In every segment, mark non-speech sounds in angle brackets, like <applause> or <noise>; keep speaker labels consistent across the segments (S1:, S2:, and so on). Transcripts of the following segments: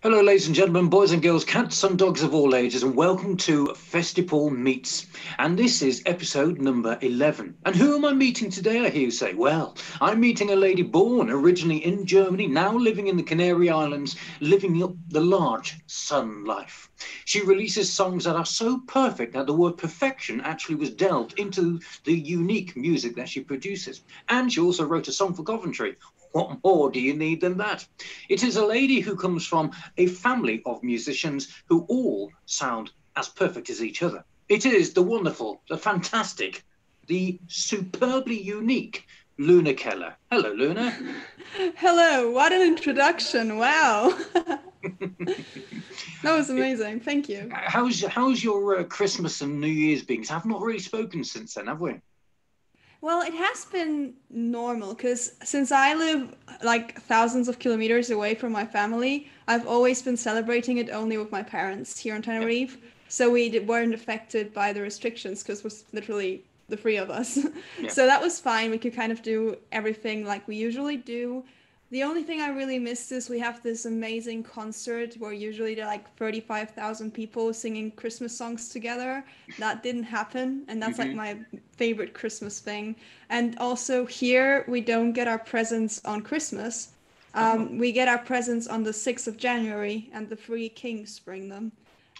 S1: Hello, ladies and gentlemen, boys and girls, cats and dogs of all ages, and welcome to FestiPaul Meets. And this is episode number 11. And who am I meeting today, I hear you say? Well, I'm meeting a lady born originally in Germany, now living in the Canary Islands, living up the large sun life. She releases songs that are so perfect that the word perfection actually was delved into the unique music that she produces. And she also wrote a song for Coventry, what more do you need than that? It is a lady who comes from a family of musicians who all sound as perfect as each other. It is the wonderful, the fantastic, the superbly unique Luna Keller. Hello, Luna. <laughs>
S2: Hello, what an introduction. Wow. <laughs> that was amazing. Thank you.
S1: How's how's your uh, Christmas and New Year's been? I've not really spoken since then, have we?
S2: Well, it has been normal because since I live like thousands of kilometers away from my family, I've always been celebrating it only with my parents here in Tenerife. Yeah. So we weren't affected by the restrictions because it was literally the three of us. <laughs> Yeah. so that was fine. We could kind of do everything like we usually do. The only thing I really missed is we have this amazing concert where usually there are like 35,000 people singing Christmas songs together. That didn't happen. And that's mm-hmm. like my favorite Christmas thing. And also here, we don't get our presents on Christmas. Um, oh. We get our presents on the 6th of January, and the Three Kings bring them.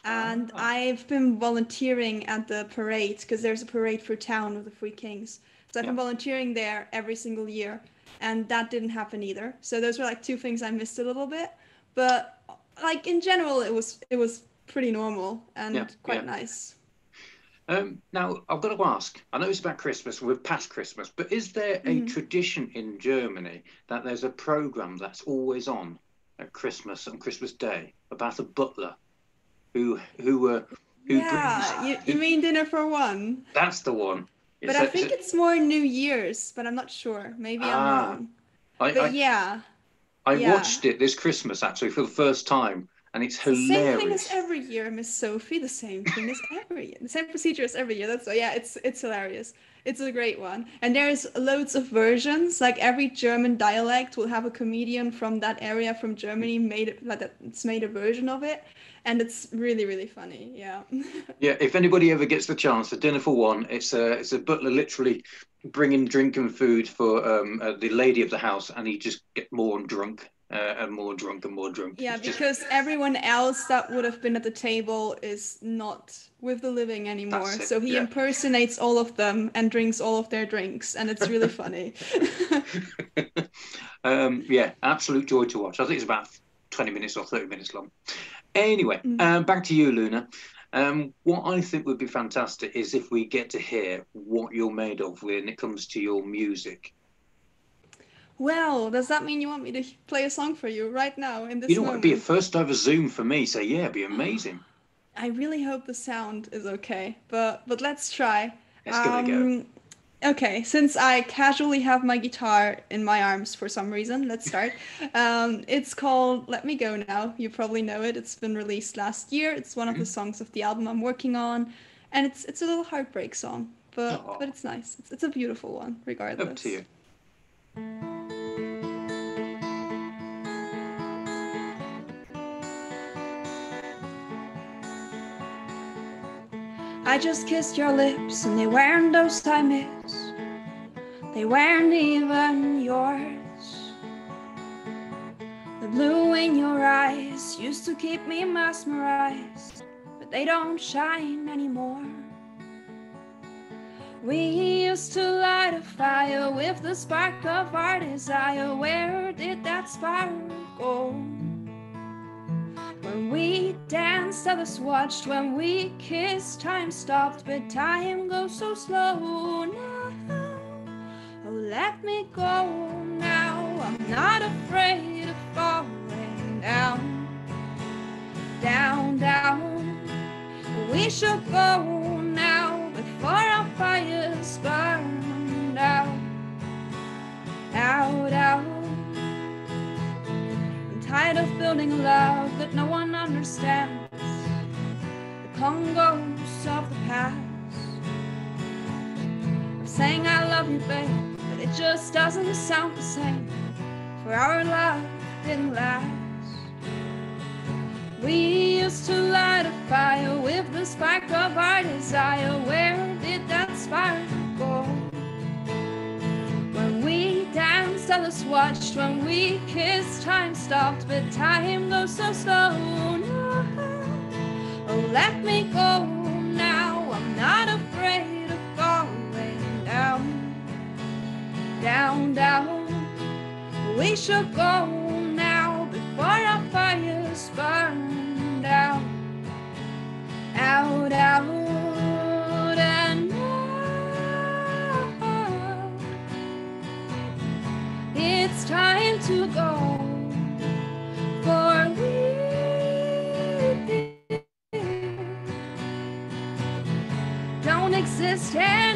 S2: And oh. I've been volunteering at the parade because there's a parade for town of the Three Kings. So I've yeah. been volunteering there every single year and that didn't happen either. So those were like two things I missed a little bit, but like in general, it was it was pretty normal and yeah, quite yeah. nice.
S1: Um, now I've got to ask. I know it's about Christmas. We're past Christmas, but is there a mm-hmm. tradition in Germany that there's a program that's always on at Christmas and Christmas Day about a butler who who uh, who
S2: yeah, brings, you, you mean dinner for one?
S1: That's the one.
S2: But I think it's more New Year's, but I'm not sure. Maybe I'm ah. wrong. I, but I, yeah.
S1: I yeah. watched it this Christmas actually for the first time, and it's hilarious. Same
S2: thing as every year, Miss Sophie. The same thing as every year. The same procedure as every year. That's yeah. It's it's hilarious. It's a great one, and there's loads of versions. Like every German dialect will have a comedian from that area from Germany made it like that's made a version of it, and it's really really funny yeah. <laughs>
S1: Yeah if anybody ever gets the chance a dinner for one it's a it's a butler literally bringing drink and food for um, uh, the lady of the house and he just get more and drunk uh, and more drunk and more drunk.
S2: Yeah because everyone else that would have been at the table is not with the living anymore. so he yeah. impersonates all of them and drinks all of their drinks and it's really funny. <laughs>
S1: Um, yeah absolute joy to watch. I think it's about 20 minutes or 30 minutes long Anyway, mm. um, back to you, Luna. Um, what I think would be fantastic is if we get to hear what you're made of when it comes to your music.
S2: Well, does that mean you want me to play a song for you right now in this?
S1: You know
S2: moment?
S1: It'd be a first ever Zoom for me. So yeah, it'd be amazing.
S2: I really hope the sound is okay, but but let's try.
S1: Let's um, give it a go.
S2: Okay, since I casually have my guitar in my arms for some reason, let's start. <laughs> Um, it's called Let Me Go Now. You probably know it. It's been released last year. It's one of the mm-hmm. songs of the album I'm working on, and it's it's a little heartbreak song, but Aww. but it's nice. It's, it's a beautiful one, regardless.
S1: Up to you.
S2: I just kissed your lips and they weren't those I missed. They weren't even yours. The blue in your eyes used to keep me mesmerized, but they don't shine anymore. We used to light a fire with the spark of our desire. Where did that spark go? When we danced, others watched. When we kissed, time stopped, but time goes so slow now. Oh, let me go now. I'm not afraid of falling down, down, down. We should go now before our fires burn out, out, out tired of building a love that no one understands. The Congos of the past. I'm saying I love you, babe, but it just doesn't sound the same. For our love didn't last. We used to light a fire with the spark of our desire. Where did that spark go? Danced, others watched. When we kissed, time stopped, but time goes so slow. No, oh, let me go now. I'm not afraid of falling down, down, down. We should go now before our fires burn out, out, out, It's time to go, for we don't exist anymore.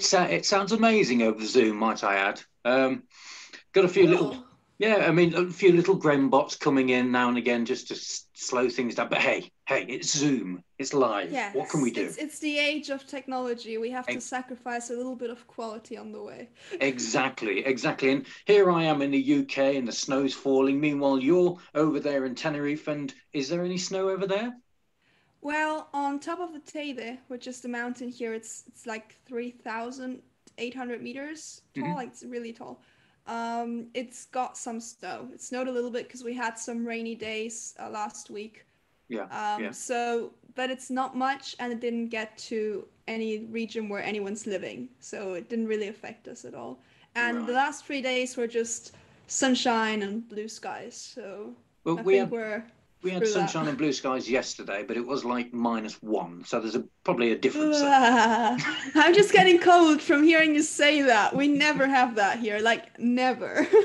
S1: It's, uh, it sounds amazing over Zoom, might I add. Um, got a few little, yeah, I mean, a few little Grem bots coming in now and again just to s- slow things down. But hey, hey, it's Zoom, it's live.
S2: Yes,
S1: what can we do?
S2: It's, it's the age of technology. We have to
S1: Ex-
S2: sacrifice a little bit of quality on the way. <laughs>
S1: Exactly, exactly. And here I am in the UK and the snow's falling. Meanwhile, you're over there in Tenerife. And is there any snow over there?
S2: Well, on top of the Teide, which is the mountain here, it's it's like three thousand eight hundred meters tall.
S1: Mhm.
S2: Like it's really tall. Um, it's got some snow. It snowed a little bit because we had some rainy days uh, last week.
S1: Yeah,
S2: Um,
S1: yeah.
S2: So, but it's not much, and it didn't get to any region where anyone's living, so it didn't really affect us at all. And the last three days were just sunshine and blue skies. So I
S1: we
S2: think
S1: had
S2: we're
S1: we had
S2: through that.
S1: sunshine and blue skies yesterday, but it was like minus one. So there's a, probably a difference. <laughs>
S2: I'm just getting cold from hearing you say that. We never have that here, like never. <laughs>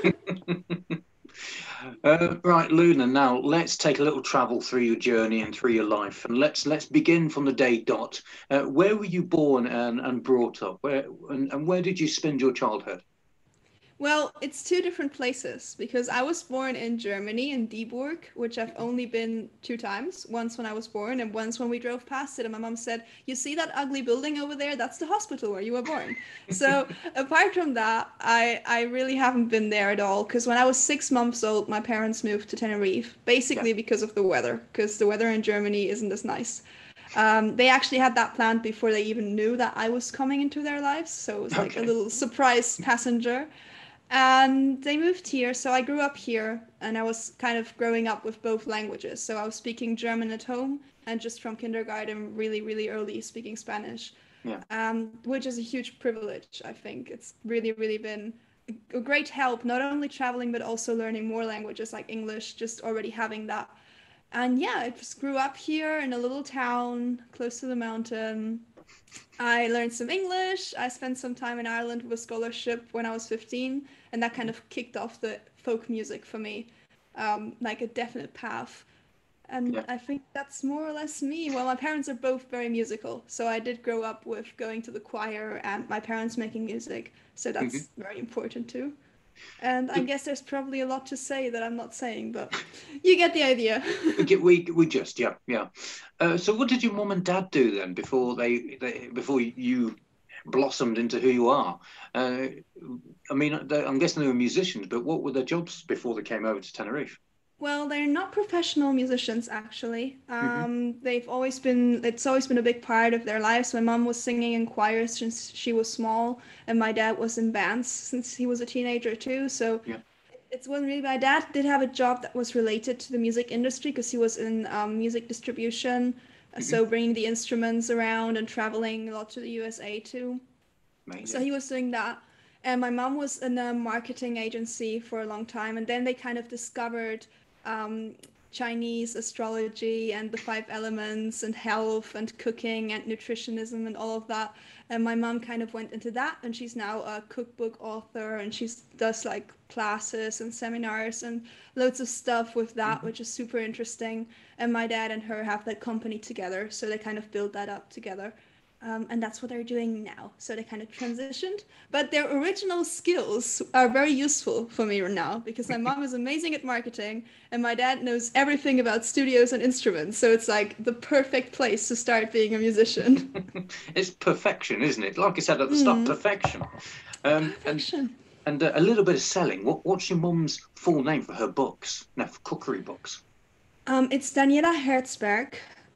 S1: Uh, right, Luna. Now let's take a little travel through your journey and through your life, and let's let's begin from the day dot. Uh, where were you born and, and brought up? Where and, and where did you spend your childhood?
S2: Well, it's two different places because I was born in Germany in Dieburg, which I've only been two times. Once when I was born, and once when we drove past it, and my mom said, "You see that ugly building over there? That's the hospital where you were born." <laughs> so apart from that, I I really haven't been there at all. Because when I was six months old, my parents moved to Tenerife, basically because of the weather, because the weather in Germany isn't as nice. Um, they actually had that planned before they even knew that I was coming into their lives, so it was like a little surprise passenger and they moved here so i grew up here and i was kind of growing up with both languages. So i was speaking german at home and just from kindergarten really really early speaking spanish.
S1: Yeah.
S2: um, which is a huge privilege i think. It's really really been a great help not only traveling but also learning more languages like english just already having that. And yeah i just grew up here in a little town close to the mountain I learned some English. I spent some time in Ireland with a scholarship when I was 15, and that kind of kicked off the folk music for me, um, like a definite path. And
S1: Yeah.
S2: I think that's more or less me. Well, my parents are both very musical, so I did grow up with going to the choir and my parents making music, so that's very important too. And I guess there's probably a lot to say that I'm not saying, but you get the idea. <laughs>
S1: we, we we just yeah yeah. Uh, so what did your mom and dad do then before they, they before you blossomed into who you are? Uh, I mean, I'm guessing they were musicians, but what were their jobs before they came over to Tenerife?
S2: Well, they're not professional musicians, actually.
S1: Mm-hmm.
S2: Um, They've always been, it's always been a big part of their lives. My mom was singing in choirs since she was small, and my dad was in bands since he was a teenager, too. So
S1: Yeah.
S2: It wasn't really. My dad did have a job that was related to the music industry because he was in um, music distribution, mm-hmm. so bringing the instruments around and traveling a lot to the USA too. Amazing. So he was doing that, and my mom was in a marketing agency for a long time, and then they kind of discovered um, Chinese astrology and the five elements and health and cooking and nutritionism and all of that. And my mom kind of went into that, and she's now a cookbook author, and she does like classes and seminars and loads of stuff with that, mm-hmm. which is super interesting. And my dad and her have that company together, so they kind of build that up together. Um, and that's what they're doing now. So they kind of transitioned, but their original skills are very useful for me right now because my mom is amazing at marketing and my dad knows everything about studios and instruments. So it's like the perfect place to start being a musician. <laughs>
S1: it's perfection, isn't it? Like I said at the start, mm. perfection. Um, perfection. And, and uh, a little bit of selling. What, what's your mum's full name for her books? No, for cookery books.
S2: Um, it's Daniela Herzberg.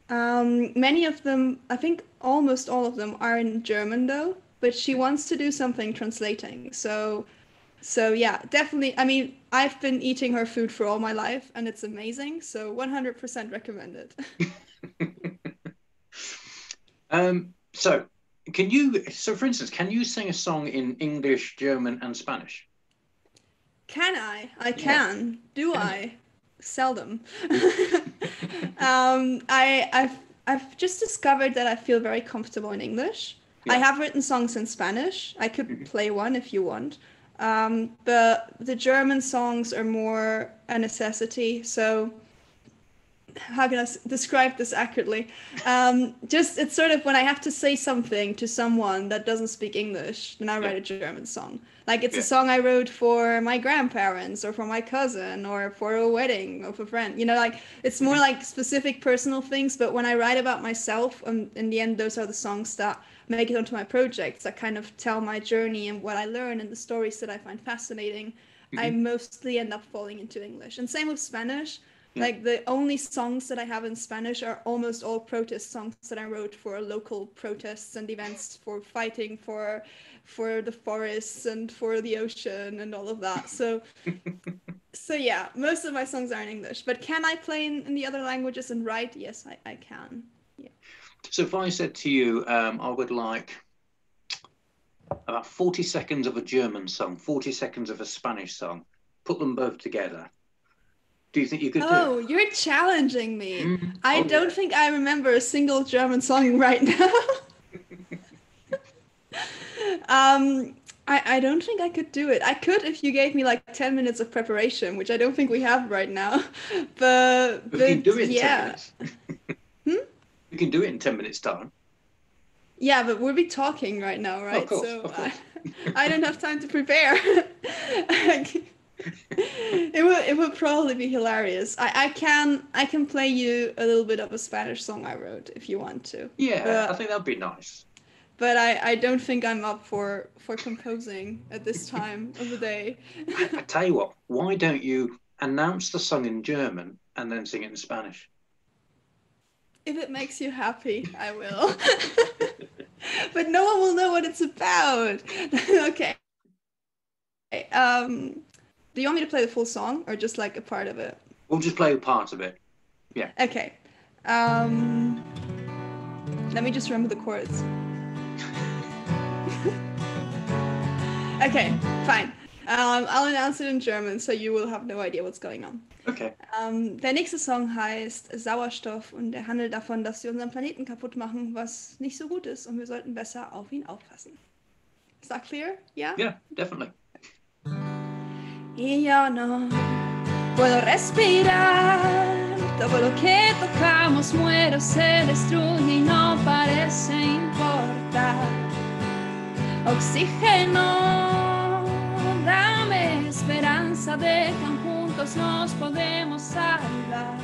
S2: Um, many of them, I think almost all of them are in German though, but she wants to do something translating. So, so yeah, definitely. I mean, I've been eating her food for all my life and it's amazing. So 100% recommended. <laughs>
S1: um, so can you, so for instance, can you sing a song in English, German and Spanish?
S2: Can I? I can. Yeah. Do I? Seldom. <laughs> um, I I've I've just discovered that I feel very comfortable in English. Yeah. I have written songs in Spanish. I could mm-hmm. play one if you want. Um, but the German songs are more a necessity. So how can I describe this accurately? Um, just it's sort of when I have to say something to someone that doesn't speak English, then I write a German song. Like it's yeah. a song I wrote for my grandparents or for my cousin or for a wedding of a friend. You know, like it's more like specific personal things. But when I write about myself, um, in the end, those are the songs that make it onto my projects that kind of tell my journey and what I learn and the stories that I find fascinating. Mm-hmm. I mostly end up falling into English. And same with Spanish. Like the only songs that I have in Spanish are almost all protest songs that I wrote for local protests and events for fighting for for the forests and for the ocean and all of that. So <laughs> so yeah, most of my songs are in English. But can I play in, in the other languages and write? Yes, I, I can. Yeah.
S1: So if I said to you, um, I would like about 40 seconds of a German song, 40 seconds of a Spanish song, put them both together do you think you could
S2: oh you're challenging me mm-hmm. i oh, don't yeah. think i remember a single german song <laughs> right now um I, I don't think I could do it. I could if you gave me like 10 minutes of preparation, which I don't think we have right now. <laughs> But, but,
S1: but do it yeah. <laughs> hmm? You can do it in 10 minutes time.
S2: Yeah, but we'll be talking right now, right?
S1: Course, so I,
S2: I don't have time to prepare it would it would probably be hilarious. I, I can I can play you a little bit of a Spanish song I wrote if you want to.
S1: Yeah, but, I think that'd be nice.
S2: But I, I don't think I'm up for for composing at this time of the day.
S1: I, I <laughs> tell you what, why don't you announce the song in German and then sing it in Spanish?
S2: If it makes you happy, I will. <laughs> but no one will know what it's about. <laughs> okay. Um do you want me to play the full song or just like a part of it?
S1: We'll just play a part of it. Yeah.
S2: Okay. Um, let me just remember the chords. <laughs> okay, fine. Um, I'll announce it in German, so you will have no idea what's going on.
S1: Okay.
S2: Um, der nächste Song heißt Sauerstoff und der handelt davon, dass wir unseren Planeten kaputt machen, was nicht so gut ist und wir sollten besser auf ihn aufpassen. Is that clear? Yeah?
S1: Yeah, definitely.
S2: Y yo no puedo respirar. Todo lo que tocamos muere, se destruye y no parece importar. Oxígeno, dame esperanza de que juntos nos podemos salvar.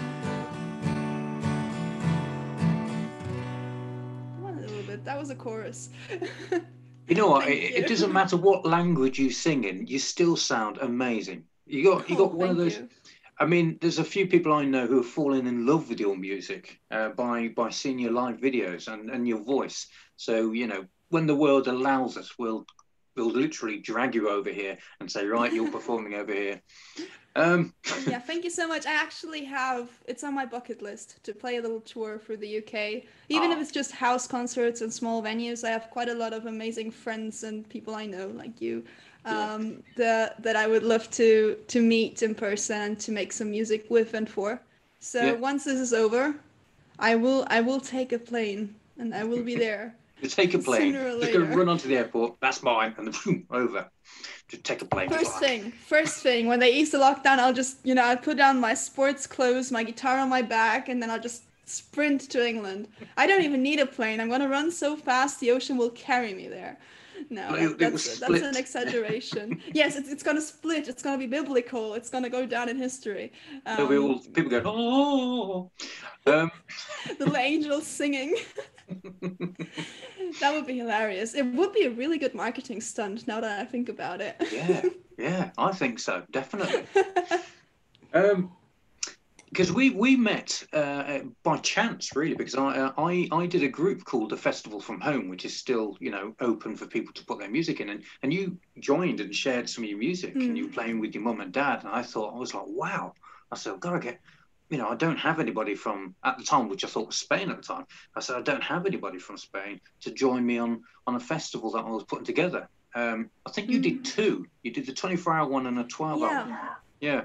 S2: That was a chorus. <laughs>
S1: You know what? It, it, doesn't matter what language you sing in, you still sound amazing. You got you got oh, one of those. You. I mean, there's a few people I know who have fallen in love with your music uh, by by seeing your live videos and, and your voice. So you know, when the world allows us, we'll we'll literally drag you over here and say, right, you're <laughs> performing over here. Um,
S2: yeah, thank you so much. I actually have it's on my bucket list to play a little tour through the UK. Even oh. if it's just house concerts and small venues, I have quite a lot of amazing friends and people I know like you um, yeah. the, that I would love to to meet in person and to make some music with and for. So yeah. once this is over, I will I will take a plane and I will be there.
S1: You take a plane. Just go run onto the airport. That's mine, and then boom, over. Just take a plane.
S2: First thing, first thing. When they ease the lockdown, I'll just you know I put down my sports clothes, my guitar on my back, and then I'll just sprint to England. I don't even need a plane. I'm gonna run so fast the ocean will carry me there. No, it, that's, that's an exaggeration. <laughs> yes, it's, it's going to split. It's going to be biblical. It's going to go down in history.
S1: Um, we all, people go, oh. Um. <laughs>
S2: Little angels singing. <laughs> <laughs> that would be hilarious. It would be a really good marketing stunt now that I think about it.
S1: yeah, yeah, I think so, definitely. <laughs> um, because we we met uh, by chance really because I, uh, I I did a group called the Festival from Home which is still you know open for people to put their music in and and you joined and shared some of your music mm. and you were playing with your mum and dad and I thought I was like wow I said I've got to get you know I don't have anybody from at the time which I thought was Spain at the time I said I don't have anybody from Spain to join me on on a festival that I was putting together um, I think you mm. did two you did the 24 hour one and a 12
S2: yeah.
S1: hour one yeah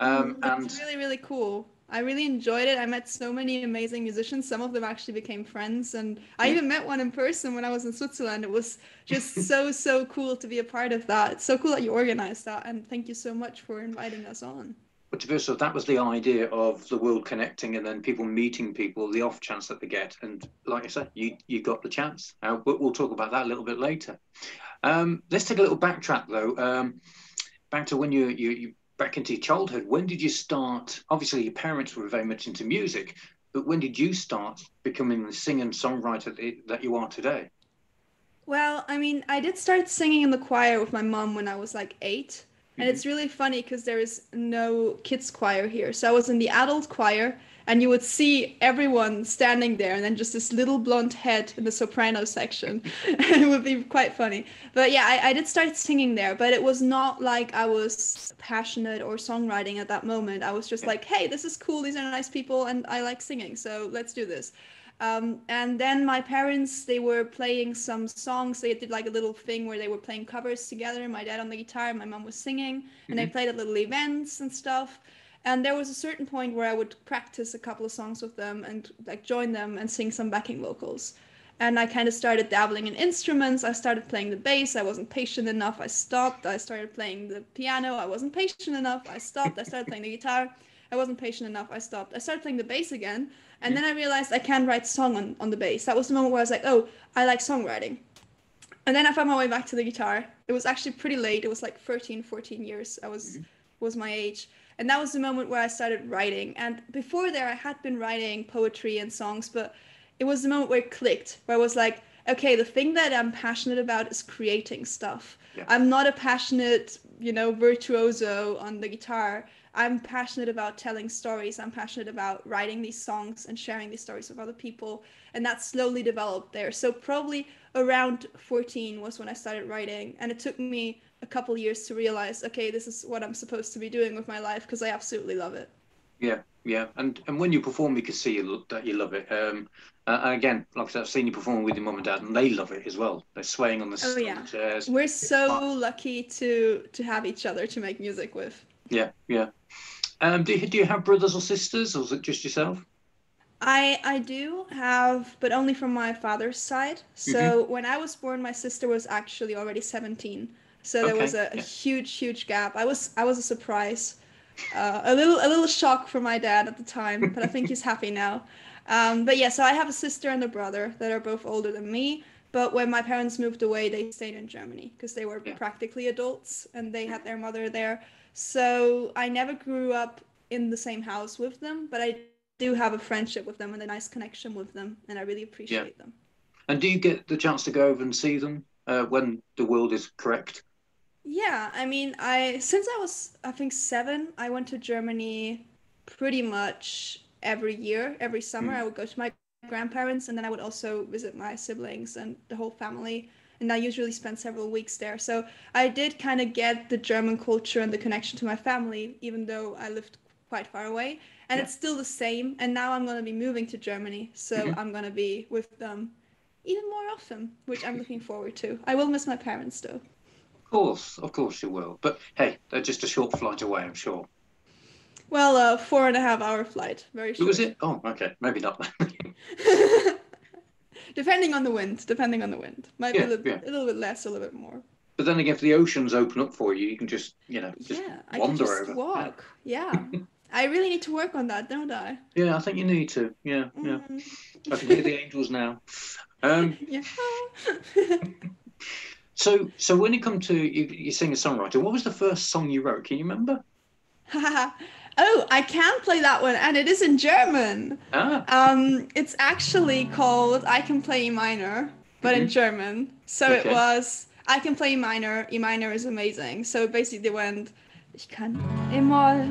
S1: um,
S2: and it's really, really cool. I really enjoyed it. I met so many amazing musicians. Some of them actually became friends, and I even met one in person when I was in Switzerland. It was just <laughs> so so cool to be a part of that. It's so cool that you organized that, and thank you so much for inviting us on.
S1: But to be honest, that was the idea of the world connecting, and then people meeting people, the off chance that they get. And like I said, you you got the chance. Uh, but we'll talk about that a little bit later. Um, let's take a little backtrack though. Um, back to when you, you, you back into your childhood, when did you start? Obviously, your parents were very much into music, but when did you start becoming the singer and songwriter that you are today?
S2: Well, I mean, I did start singing in the choir with my mom when I was like 8 mm-hmm. And it's really funny because there is no kids choir here. So I was in the adult choir and you would see everyone standing there and then just this little blonde head in the soprano section. <laughs> It would be quite funny. But yeah I, I did start singing there but it was not like i was passionate or songwriting at that moment. I was just like hey this is cool. These are nice people and i like singing so let's do this um, and then my parents they were playing some songs they did like a little thing where they were playing covers together my dad on the guitar my mom was singing and mm-hmm. they played at little events and stuff and there was a certain point where I would practice a couple of songs with them and like join them and sing some backing vocals. And I kind of started dabbling in instruments. I started playing the bass. I wasn't patient enough. I stopped. I started playing the piano. I wasn't patient enough. I stopped. I started playing the guitar. I wasn't patient enough. I stopped. I started playing the bass again. And then I realized I can write song on, on the bass. That was the moment where I was like, oh, I like songwriting. And then I found my way back to the guitar. It was actually pretty late. It was like 13, 14 years. I was mm-hmm. was my age and that was the moment where I started writing. And before there, I had been writing poetry and songs, but it was the moment where it clicked, where I was like, okay, the thing that I'm passionate about is creating stuff. Yeah. I'm not a passionate, you know, virtuoso on the guitar. I'm passionate about telling stories. I'm passionate about writing these songs and sharing these stories with other people. And that slowly developed there. So, probably around 14 was when I started writing. And it took me a couple years to realize, okay, this is what I'm supposed to be doing with my life because I absolutely love it.
S1: Yeah, yeah, and and when you perform, we can see you, that you love it. Um, and again, like I said, I've seen you perform with your mum and dad, and they love it as well. They're swaying on the, oh, yeah. chairs.
S2: We're so lucky to to have each other to make music with.
S1: Yeah, yeah. Um, do you, do you have brothers or sisters, or is it just yourself?
S2: I I do have, but only from my father's side. So mm-hmm. when I was born, my sister was actually already seventeen. So there okay. was a, a, huge, huge gap. I was I was a surprise, uh, a little a little shock for my dad at the time, but I think he's happy <laughs> now. Um, but yeah, so I have a sister and a brother that are both older than me. But when my parents moved away, they stayed in Germany because they were yeah. practically adults and they had their mother there. So I never grew up in the same house with them, but I do have a friendship with them and a nice connection with them, and I really appreciate yeah. them.
S1: And do you get the chance to go over and see them uh, when the world is correct?
S2: Yeah, I mean, I since I was I think 7, I went to Germany pretty much every year, every summer. Mm. I would go to my grandparents and then I would also visit my siblings and the whole family. And I usually spend several weeks there. So I did kind of get the German culture and the connection to my family, even though I lived quite far away. And
S1: Yeah.
S2: it's still the same. And now I'm going to be moving to Germany. So
S1: Mhm.
S2: I'm going to be with them even more often, which I'm looking forward to. I will miss my parents though.
S1: Of course, of course you will. But hey, they're just a short flight away, I'm sure.
S2: Well, uh, four and a half hour flight. Very short.
S1: was it? Oh, okay, maybe not. <laughs> <laughs>
S2: depending on the wind. Depending on the wind. Might be a little,
S1: yeah.
S2: a little bit less, a little bit more.
S1: but then again, if the oceans open up for you, you can just, you know, just
S2: yeah, I
S1: wander
S2: just
S1: over.
S2: walk. Yeah. <laughs> I really need to work on that, don't I?
S1: Yeah, I think you need to. Yeah, yeah.
S2: Mm,
S1: I can hear the angels now. Um, <laughs>
S2: yeah. <laughs>
S1: so, so when you come to you, you sing a songwriter. What was the first song you wrote? Can you remember?
S2: Oh, I can play that one, and it is in German.
S1: Ah,
S2: Um, it's actually called I Can Play E Minor, but in
S1: Mhm.
S2: German. So
S1: Okay.
S2: it was I Can Play E Minor. E Minor is amazing. So basically, they went Ich kann E Moll,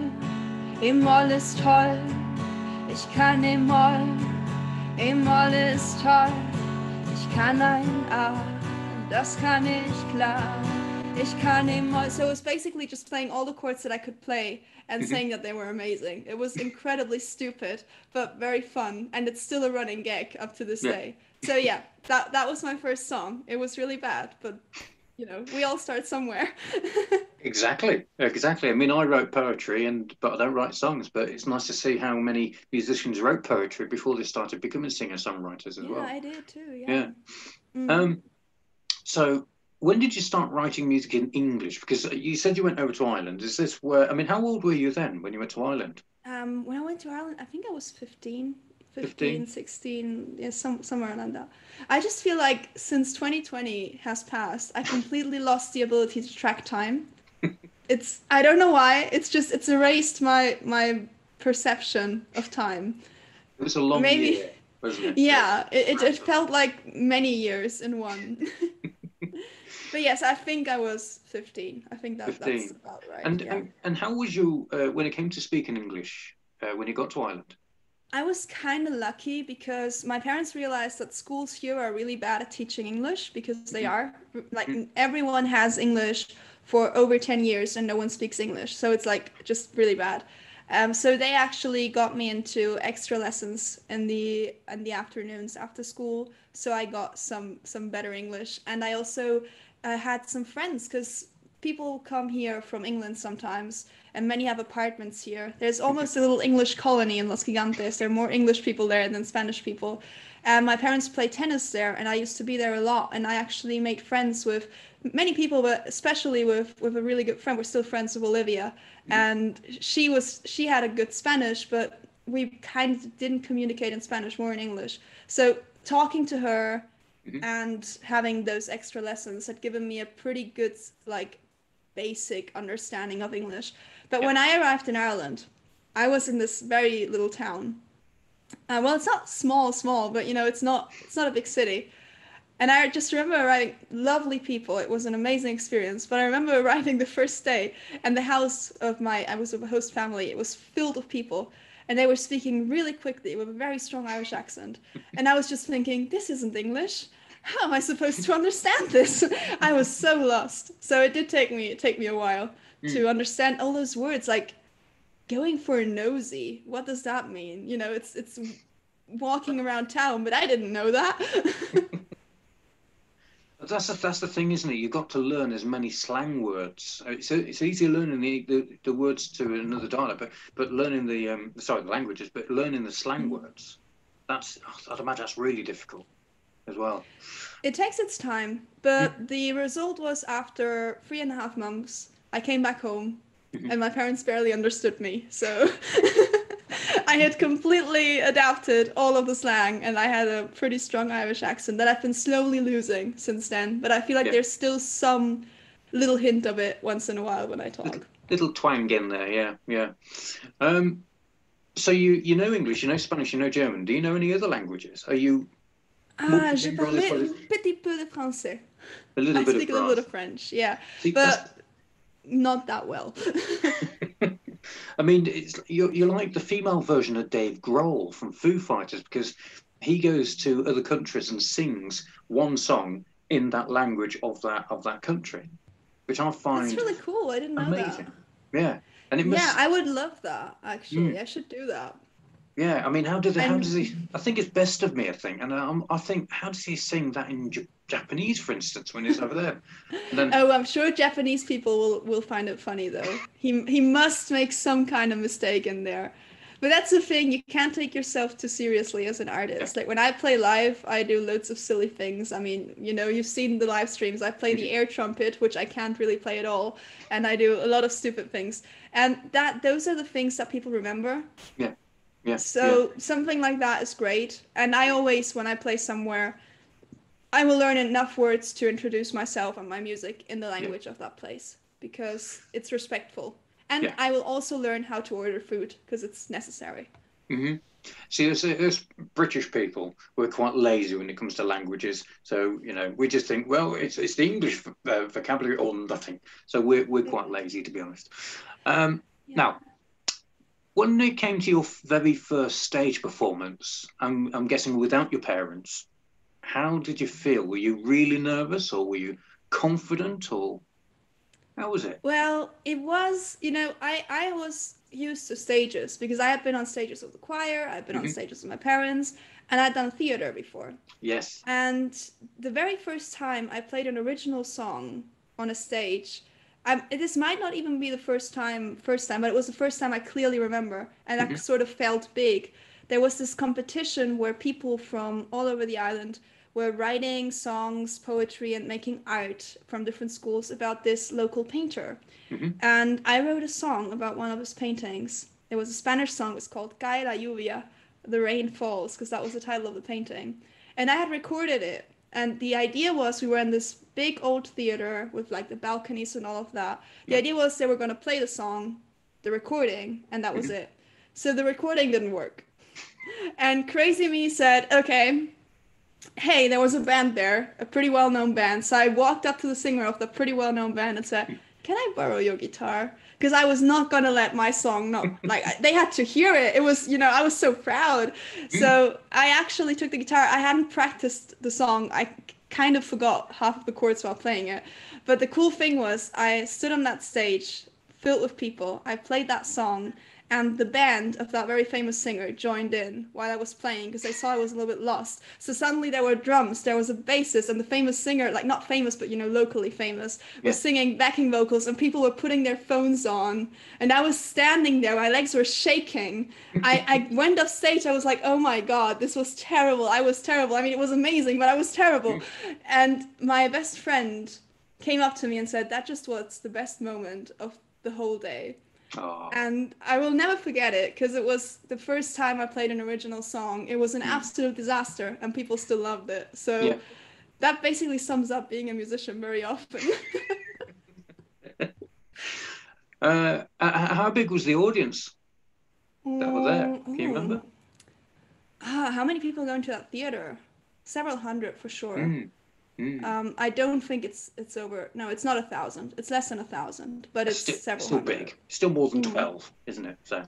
S2: E Moll ist toll. Ich kann E Moll, E Moll ist toll. Ich kann ein A, das kann ich klar. Ich kann So it was basically just playing all the chords that I could play and
S1: Mhm.
S2: saying that they were amazing. It was incredibly stupid, but very fun, and it's still a running gag up to this
S1: Yeah.
S2: day. So yeah, that that was my first song. It was really bad, but you know, we all start somewhere. <laughs>
S1: exactly, exactly. I mean, I wrote poetry, and but I don't write songs. But it's nice to see how many musicians wrote poetry before they started becoming singer-songwriters as
S2: yeah,
S1: well.
S2: I did too. Yeah.
S1: Yeah.
S2: Mhm.
S1: Um, so when did you start writing music in English? Because you said you went over to Ireland. Is this where? I mean, how old were you then when you went to Ireland?
S2: Um, when I went to Ireland, I think I was 15, 15,
S1: 15?
S2: 16, yeah, some, somewhere around that. I just feel like since 2020 has passed, I completely lost the ability to track time. <laughs> it's I don't know why. It's just it's erased my my perception of time.
S1: It was a long
S2: Maybe-
S1: year, wasn't it? <laughs>
S2: Yeah, it, it, it felt like many years in one. <laughs> but yes, I think I was 15. I think that, that's about right.
S1: And,
S2: yeah.
S1: and and how was you uh, when it came to speaking English uh, when you got to Ireland?
S2: I was kind of lucky because my parents realized that schools here are really bad at teaching English because they
S1: Mhm.
S2: are. Like
S1: Mhm.
S2: everyone has English for over 10 years and no one speaks English. So it's like just really bad. Um, so they actually got me into extra lessons in the in the afternoons after school. So I got some some better English, and I also uh, had some friends because people come here from England sometimes, and many have apartments here. There's <laughs> almost a little English colony in Los Gigantes. There are more English people there than Spanish people. And my parents play tennis there, and I used to be there a lot. And I actually made friends with many people, but especially with with a really good friend. We're still friends with Olivia, and she was she had a good Spanish, but we kind of didn't communicate in Spanish, more in English. So talking to her
S1: Mhm.
S2: and having those extra lessons had given me a pretty good like basic understanding of English. But
S1: Yeah.
S2: when I arrived in Ireland, I was in this very little town. Uh, well, it's not small, small, but you know, it's not it's not a big city. And I just remember arriving, lovely people. It was an amazing experience. But I remember <laughs> arriving the first day, and the house of my I was with a host family. It was filled with people, and they were speaking really quickly with a very strong Irish accent. <laughs> And I was just thinking, this isn't English. How am I supposed to understand this? <laughs> I was so lost. So it did take me take me a while to understand all those words, like going for a nosy. What does that mean? You know, it's it's walking around town, but I didn't know that. <laughs>
S1: That's the, that's the thing, isn't it? You've got to learn as many slang words. It's it's easy learning the, the, the words to another dialect, but but learning the um sorry the languages, but learning the slang
S2: Mm.
S1: words. That's I'd imagine that's really difficult as well.
S2: It takes its time, but the result was after three and a half months, I came back home
S1: Mhm.
S2: and my parents barely understood me. So <laughs> I had completely adapted all of the slang and I had a pretty strong Irish accent that I've been slowly losing since then. But I feel like
S1: Yeah.
S2: there's still some little hint of it once in a while when I talk.
S1: Little twang in there, yeah, yeah. Um, so you you know English, you know Spanish, you know German. Do you know any other languages? Are you
S2: Ah, je parlais un
S1: it-
S2: petit peu de français.
S1: a little
S2: I
S1: bit
S2: speak
S1: of
S2: a little bit of French, yeah,
S1: See,
S2: but not that well. <laughs>
S1: I mean, it's you're, you're like the female version of Dave Grohl from Foo Fighters because he goes to other countries and sings one song in that language of that of that country, which I find
S2: That's really cool. I didn't know
S1: amazing.
S2: that.
S1: Yeah, and it must.
S2: Yeah, I would love that. Actually,
S1: Mm.
S2: I should do that.
S1: Yeah, I mean, how does it? How does he? I think it's best of me. I think, and um, I think, how does he sing that in J- Japanese, for instance, when he's over there? Then,
S2: Oh, I'm sure Japanese people will, will find it funny though. He he must make some kind of mistake in there. But that's the thing, you can't take yourself too seriously as an artist. Like when I play live, I do loads of silly things. I mean, you know, you've seen the live streams. I play the air trumpet, which I can't really play at all, and I do a lot of stupid things. And that those are the things that people remember.
S1: yeah, yeah.
S2: So something like that is great. And I always, when I play somewhere, I will learn enough words to introduce myself and my music in the language of that place because it's respectful. And
S1: Yeah.
S2: I will also learn how to order food because it's necessary.
S1: hmm See, as, as British people, we're quite lazy when it comes to languages. So you know, we just think, well, it's it's the English uh, vocabulary or nothing. So we're we're quite lazy, to be honest. Um,
S2: Yeah.
S1: Now, when it came to your very first stage performance, I'm I'm guessing without your parents, how did you feel? Were you really nervous, or were you confident, or how was it?
S2: Well, it was, you know, I, I was used to stages because I had been on stages with the choir, I've been on
S1: Mhm.
S2: stages with my parents, and I'd done theater before.
S1: Yes.
S2: And the very first time I played an original song on a stage, um, this might not even be the first time, first time, but it was the first time I clearly remember, and
S1: Mhm.
S2: that sort of felt big. There was this competition where people from all over the island were writing songs, poetry, and making art from different schools about this local painter.
S1: Mhm.
S2: And I wrote a song about one of his paintings. It was a Spanish song. It's called Cae la lluvia, the rain falls, because that was the title of the painting. And I had recorded it. And the idea was we were in this big old theater with like the balconies and all of that. The idea was they were going to play the song, the recording, and that was mm-hmm. it. So the recording didn't work. <laughs> And Crazy Me said, okay, hey, there was a band there, a pretty well known band. So I walked up to the singer of the pretty well known band and said, <laughs> Can I borrow your guitar? Because I was not gonna let my song not like they had to hear it. It was, you know, I was so proud. Mm-hmm. So I actually took the guitar. I hadn't practiced the song. I kind of forgot half of the chords while playing it. But the cool thing was I stood on that stage filled with people. I played that song and the band of that very famous singer joined in while I was playing because they saw I was a little bit lost. So suddenly there were drums, there was a bassist, and the famous singer, like not famous but you know locally famous, was
S1: Yeah.
S2: singing backing vocals, and people were putting their phones on, and I was standing there, my legs were shaking. I, I <laughs> went off stage, I was like, oh my god, this was terrible. I was terrible. I mean, it was amazing, but I was terrible. Mm. And my best friend came up to me and said, that just was the best moment of the whole day
S1: Oh,
S2: and I will never forget it because it was the first time I played an original song. It was an absolute disaster, and people still loved it. So
S1: Yeah.
S2: that basically sums up being a musician very often. <laughs>
S1: uh, how big was the audience that were there? Can you remember?
S2: Ah, how many people go into that theater? Several hundred for sure.
S1: Mm. Mm.
S2: Um, I don't think it's it's over. No, it's not a thousand. It's less than a thousand, but it's
S1: still,
S2: several
S1: still
S2: hundred.
S1: big, still more than
S2: Mm.
S1: twelve, isn't it? So,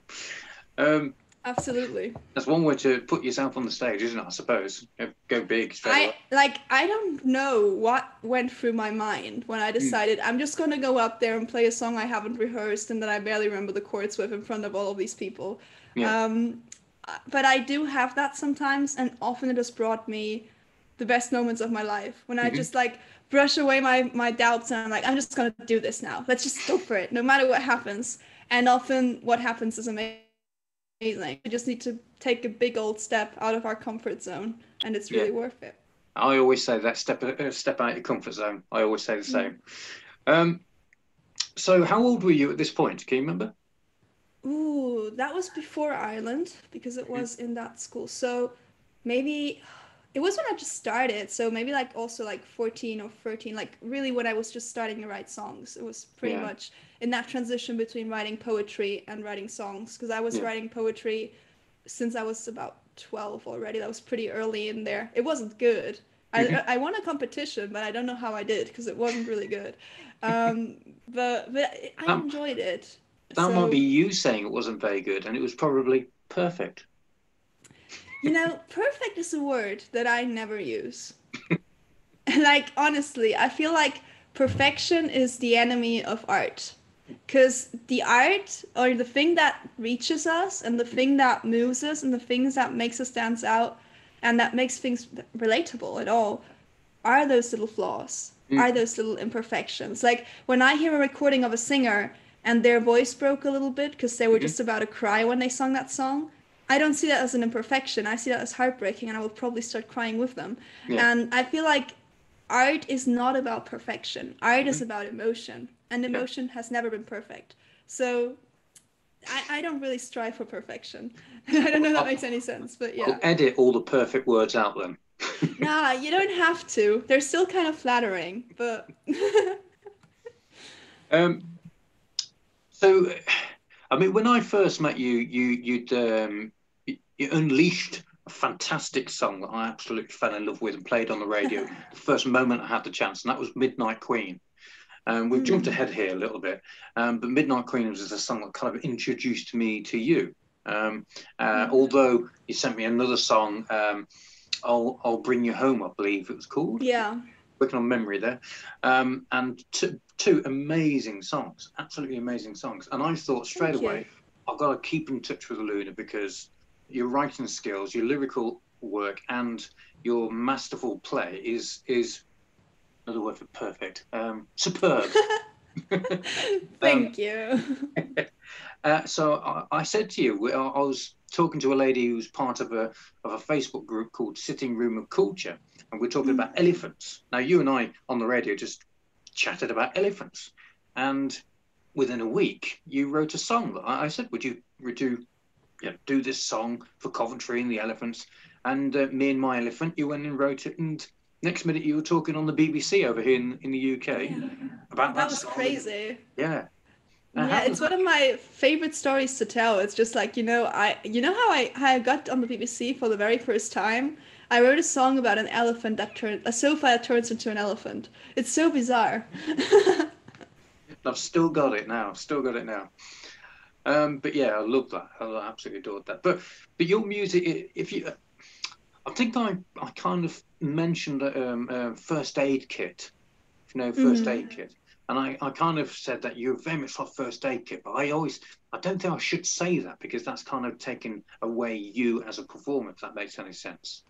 S1: um,
S2: Absolutely.
S1: that's one way to put yourself on the stage, isn't it? I suppose go, big
S2: I like I don't know what went through my mind when
S1: Hmm.
S2: I decided I'm just gonna go up there and play a song I haven't rehearsed and that I barely remember the chords with in front of all of these people.
S1: Yeah.
S2: Um, but I do have that sometimes, and often it has brought me the best moments of my life when I
S1: Mhm.
S2: just like brush away my my doubts and I'm like I'm just gonna do this now. Let's just go for it, no matter what happens. And often what happens is amazing. We just need to take a big old step out of our comfort zone, and it's really
S1: Yeah.
S2: worth it.
S1: I always say that step uh, step out your comfort zone. I always say the same. Um, so, how old were you at this point? Can you remember?
S2: Ooh, that was before Ireland because it was in that school. So maybe it was when I just started. So maybe like also like 14 or 13, like really when I was just starting to write songs. It was pretty
S1: Yeah.
S2: much in that transition between writing poetry and writing songs because I was
S1: Yeah.
S2: writing poetry since I was about 12 already. That was pretty early in there. It wasn't good. I,
S1: Mhm.
S2: I won a competition, but I don't know how I did because it wasn't really good. Um, <laughs> but but I
S1: Um,
S2: enjoyed it.
S1: That
S2: So-
S1: might be you saying it wasn't very good, and it was probably perfect.
S2: You know, perfect is a word that I never use. <laughs> like honestly, I feel like perfection is the enemy of art. Because the art or the thing that reaches us and the thing that moves us and the things that makes us stand out and that makes things relatable at all are those little flaws, mm. are those little imperfections. Like when I hear a recording of a singer and their voice broke a little bit because they were mm-hmm. just about to cry when they sung that song, I don't see that as an imperfection. I see that as heartbreaking and I will probably start crying with them. Yeah. And I feel like art is not about perfection. Art mm-hmm. is about emotion, and emotion yeah. has never been perfect. So I, I don't really strive for perfection. <laughs> I don't know if that makes any sense, but yeah.
S1: I'll edit all the perfect words out then. <laughs>
S2: nah, you don't have to. They're still kind of flattering, but. <laughs>
S1: um. So, I mean, when I first met you, you you'd um, you unleashed a fantastic song that I absolutely fell in love with and played on the radio <laughs> the first moment I had the chance, and that was Midnight Queen. Um, we've mm. jumped ahead here a little bit, um, but Midnight Queen was a song that kind of introduced me to you. Um, uh, mm. Although you sent me another song, um, I'll I'll bring you home, I believe it was called.
S2: Yeah.
S1: Working on memory there, um, and two, two amazing songs, absolutely amazing songs. And I thought straight Thank away, you. I've got to keep in touch with Luna because your writing skills, your lyrical work, and your masterful play is is another word for perfect. Um, superb. <laughs> <laughs>
S2: Thank um, you. <laughs>
S1: uh, so I, I, said to you, I, I, was talking to a lady who's part of a of a Facebook group called Sitting Room of Culture, and we're talking mm. about elephants. Now, you and I on the radio just chatted about elephants, and within a week, you wrote a song. I, I said, "Would you would you yeah, do this song for Coventry and the Elephants. And uh, me and my elephant, you went and wrote it, and next minute you were talking on the BBC over here in, in the UK yeah. about that.
S2: That was song. crazy.
S1: Yeah.
S2: yeah, it's one of my favorite stories to tell. It's just like you know, I you know how I how I got on the BBC for the very first time. I wrote a song about an elephant that turned a sofa that turns into an elephant. It's so bizarre. <laughs>
S1: I've still got it now. I've still got it now. Um, but yeah, I love that. I absolutely adored that. But but your music, if you, I think I I kind of mentioned um, uh, first aid kit, you know, 1st mm. aid kit, and I, I kind of said that you're very much like first aid kit. But I always I don't think I should say that because that's kind of taking away you as a performer. If that makes any sense.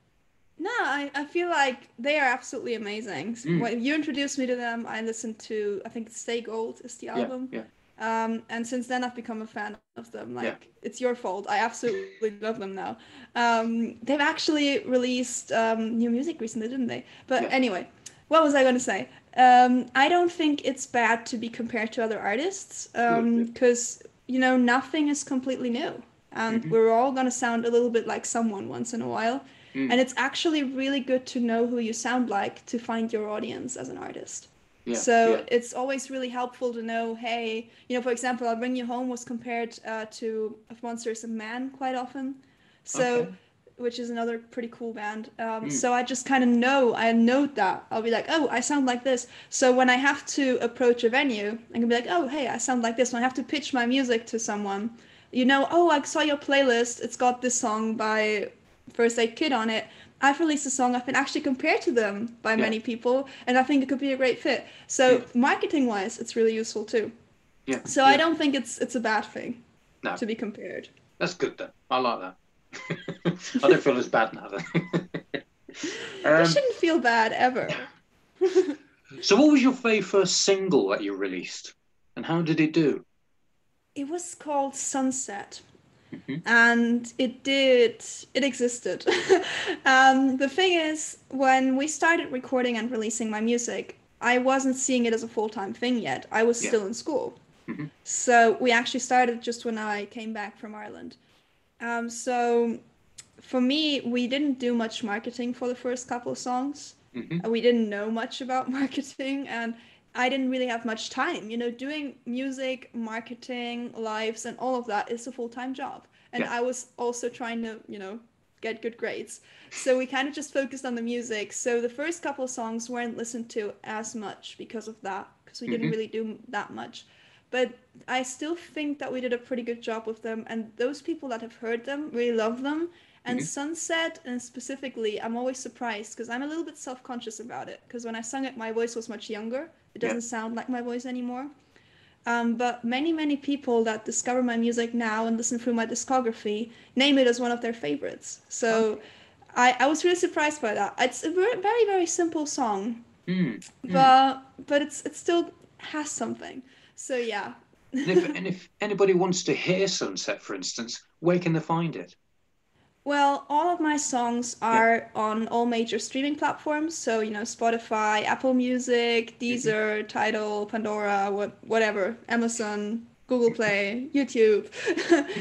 S2: No, I, I feel like they are absolutely amazing. Mm. When you introduced me to them, I listened to I think Stay Gold is the album.
S1: Yeah, yeah.
S2: Um, and since then, I've become a fan of them. Like, yeah. it's your fault. I absolutely <laughs> love them now. Um, they've actually released um, new music recently, didn't they? But yeah. anyway, what was I going to say? Um, I don't think it's bad to be compared to other artists because, um, you know, nothing is completely new. And mm-hmm. we're all going to sound a little bit like someone once in a while. Mm. And it's actually really good to know who you sound like to find your audience as an artist. Yeah, so yeah. it's always really helpful to know, hey, you know, for example, I'll Bring You Home was compared uh, to Of Monsters and Men quite often. So, okay. which is another pretty cool band. Um, mm. So I just kind of know, I note that. I'll be like, oh, I sound like this. So when I have to approach a venue, I can be like, oh, hey, I sound like this. When I have to pitch my music to someone, you know, oh, I saw your playlist. It's got this song by First Aid Kit on it I've released a song I've been actually compared to them by yeah. many people, and I think it could be a great fit. So yeah. marketing wise, it's really useful too.
S1: Yeah.
S2: So
S1: yeah.
S2: I don't think it's it's a bad thing no. to be compared.
S1: That's good then. I like that. <laughs> I don't feel as bad now then. <laughs>
S2: um, you shouldn't feel bad ever.
S1: so what was your very first single that you released? And how did it do?
S2: It was called Sunset Mm-hmm. And it did, it existed. <laughs> um, the thing is, when we started recording and releasing my music, I wasn't seeing it as a full time thing yet. I was yeah. still in school. Mm-hmm. So we actually started just when I came back from Ireland. Um, so for me, we didn't do much marketing for the first couple of songs. Mm-hmm. We didn't know much about <laughs> marketing, and I didn't really have much time. You know, doing music, marketing, lives, and all of that is a full time job. And yeah. I was also trying to, you know, get good grades. So we kind of just focused on the music. So the first couple of songs weren't listened to as much because of that, because we mm-hmm. didn't really do that much. but I still think that we did a pretty good job with them. And those people that have heard them really love them. And
S1: Mhm.
S2: Sunset, and specifically, I'm always surprised because I'm a little bit self conscious about it. Because when I sung it, my voice was much younger. It doesn't sound like my voice anymore. Um, but many, many people that discover my music now and listen through my discography name it as one of their favorites. So I, I was really surprised by that. It's a very, very, very simple song,
S1: Mm. Mm.
S2: but but it's it still has something. So yeah.
S1: And, if, <laughs> and if anybody wants to hear Sunset, for instance, where can they find it?
S2: Well, all of my songs are on all major streaming platforms. So, you know, Spotify, Apple Music, Deezer, Tidal, Pandora, what, whatever, Amazon, Google Play, YouTube.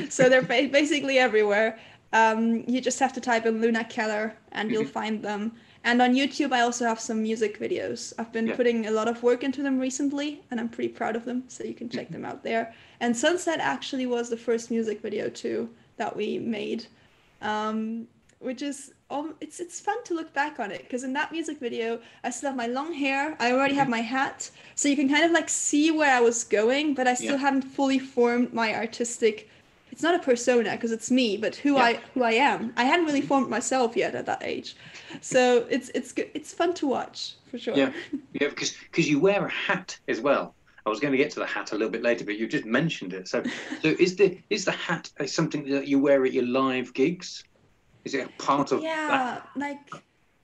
S2: <laughs> so they're ba- basically everywhere. Um, you just have to type in Luna Keller and you'll
S1: Mhm.
S2: find them. And on YouTube, I also have some music videos. I've been
S1: Yeah.
S2: putting a lot of work into them recently, and I'm pretty proud of them. So you can check them out there. And Sunset actually was the first music video too that we made um, which is um, it's it's fun to look back on it because in that music video I still have my long hair. I already have my hat, so you can kind of like see where I was going, but I still
S1: Yeah.
S2: haven't fully formed my artistic. It's not a persona because it's me, but who
S1: Yeah.
S2: I who I am. I hadn't really formed myself yet at that age, so it's it's good. It's fun to watch for sure.
S1: Yeah, yeah, because because you wear a hat as well. I was going to get to the hat a little bit later, but you just mentioned it. So, so <laughs> is the is the hat something that you wear at your live gigs? Is it a part of that?
S2: Yeah, like